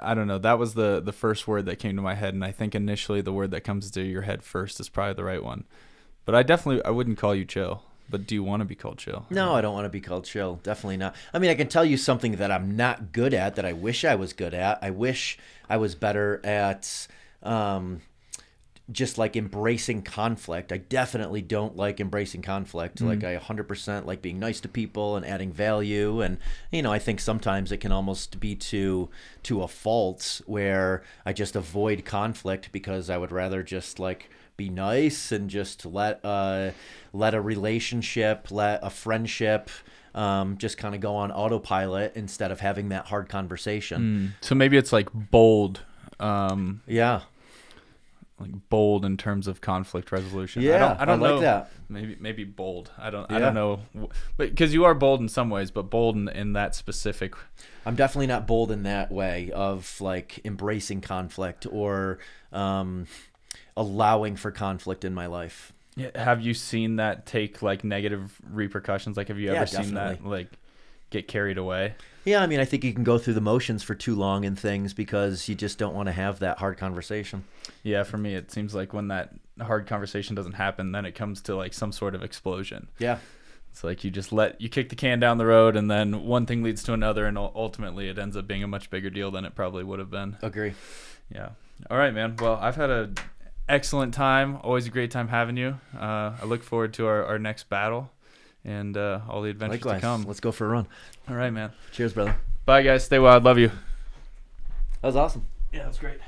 i don't know that was the the first word that came to my head and i think initially the word that comes to your head first is probably the right one but i definitely i wouldn't call you chill but do you want to be called chill no, I don't want to be called chill. Definitely not. I mean, I can tell you something that I'm not good at that I wish I was good at. I wish I was better at. Um, just like embracing conflict. I definitely don't like embracing conflict. Like I 100% like being nice to people and adding value and you know, I think sometimes it can almost be to to a fault where I just avoid conflict because I would rather just like be nice and just let uh let a relationship, let a friendship um, just kind of go on autopilot instead of having that hard conversation. so maybe it's like bold um Yeah. Like bold in terms of conflict resolution. I Yeah, don't, I don't I like know. that. Maybe maybe bold. I don't I don't know, but because you are bold in some ways, but bold in, in that specific. I'm definitely not bold in that way of like embracing conflict or um, allowing for conflict in my life. Yeah, Have you seen that take like negative repercussions? Like, have you Yeah, ever seen that like get carried away? Yeah, I mean, I think you can go through the motions for too long in things because you just don't want to have that hard conversation. Yeah, for me, it seems like when that hard conversation doesn't happen, then it comes to like some sort of explosion. Yeah. It's like you just let you kick the can down the road, and then one thing leads to another, and ultimately it ends up being a much bigger deal than it probably would have been. Agree. Yeah. All right, man. Well, I've had a excellent time. Always a great time having you. Uh, I look forward to our, our next battle and uh, all the adventures Likewise. to come. Let's go for a run. All right, man. Cheers, brother. Bye, guys. Stay wild. Love you. That was awesome. Yeah, that's great.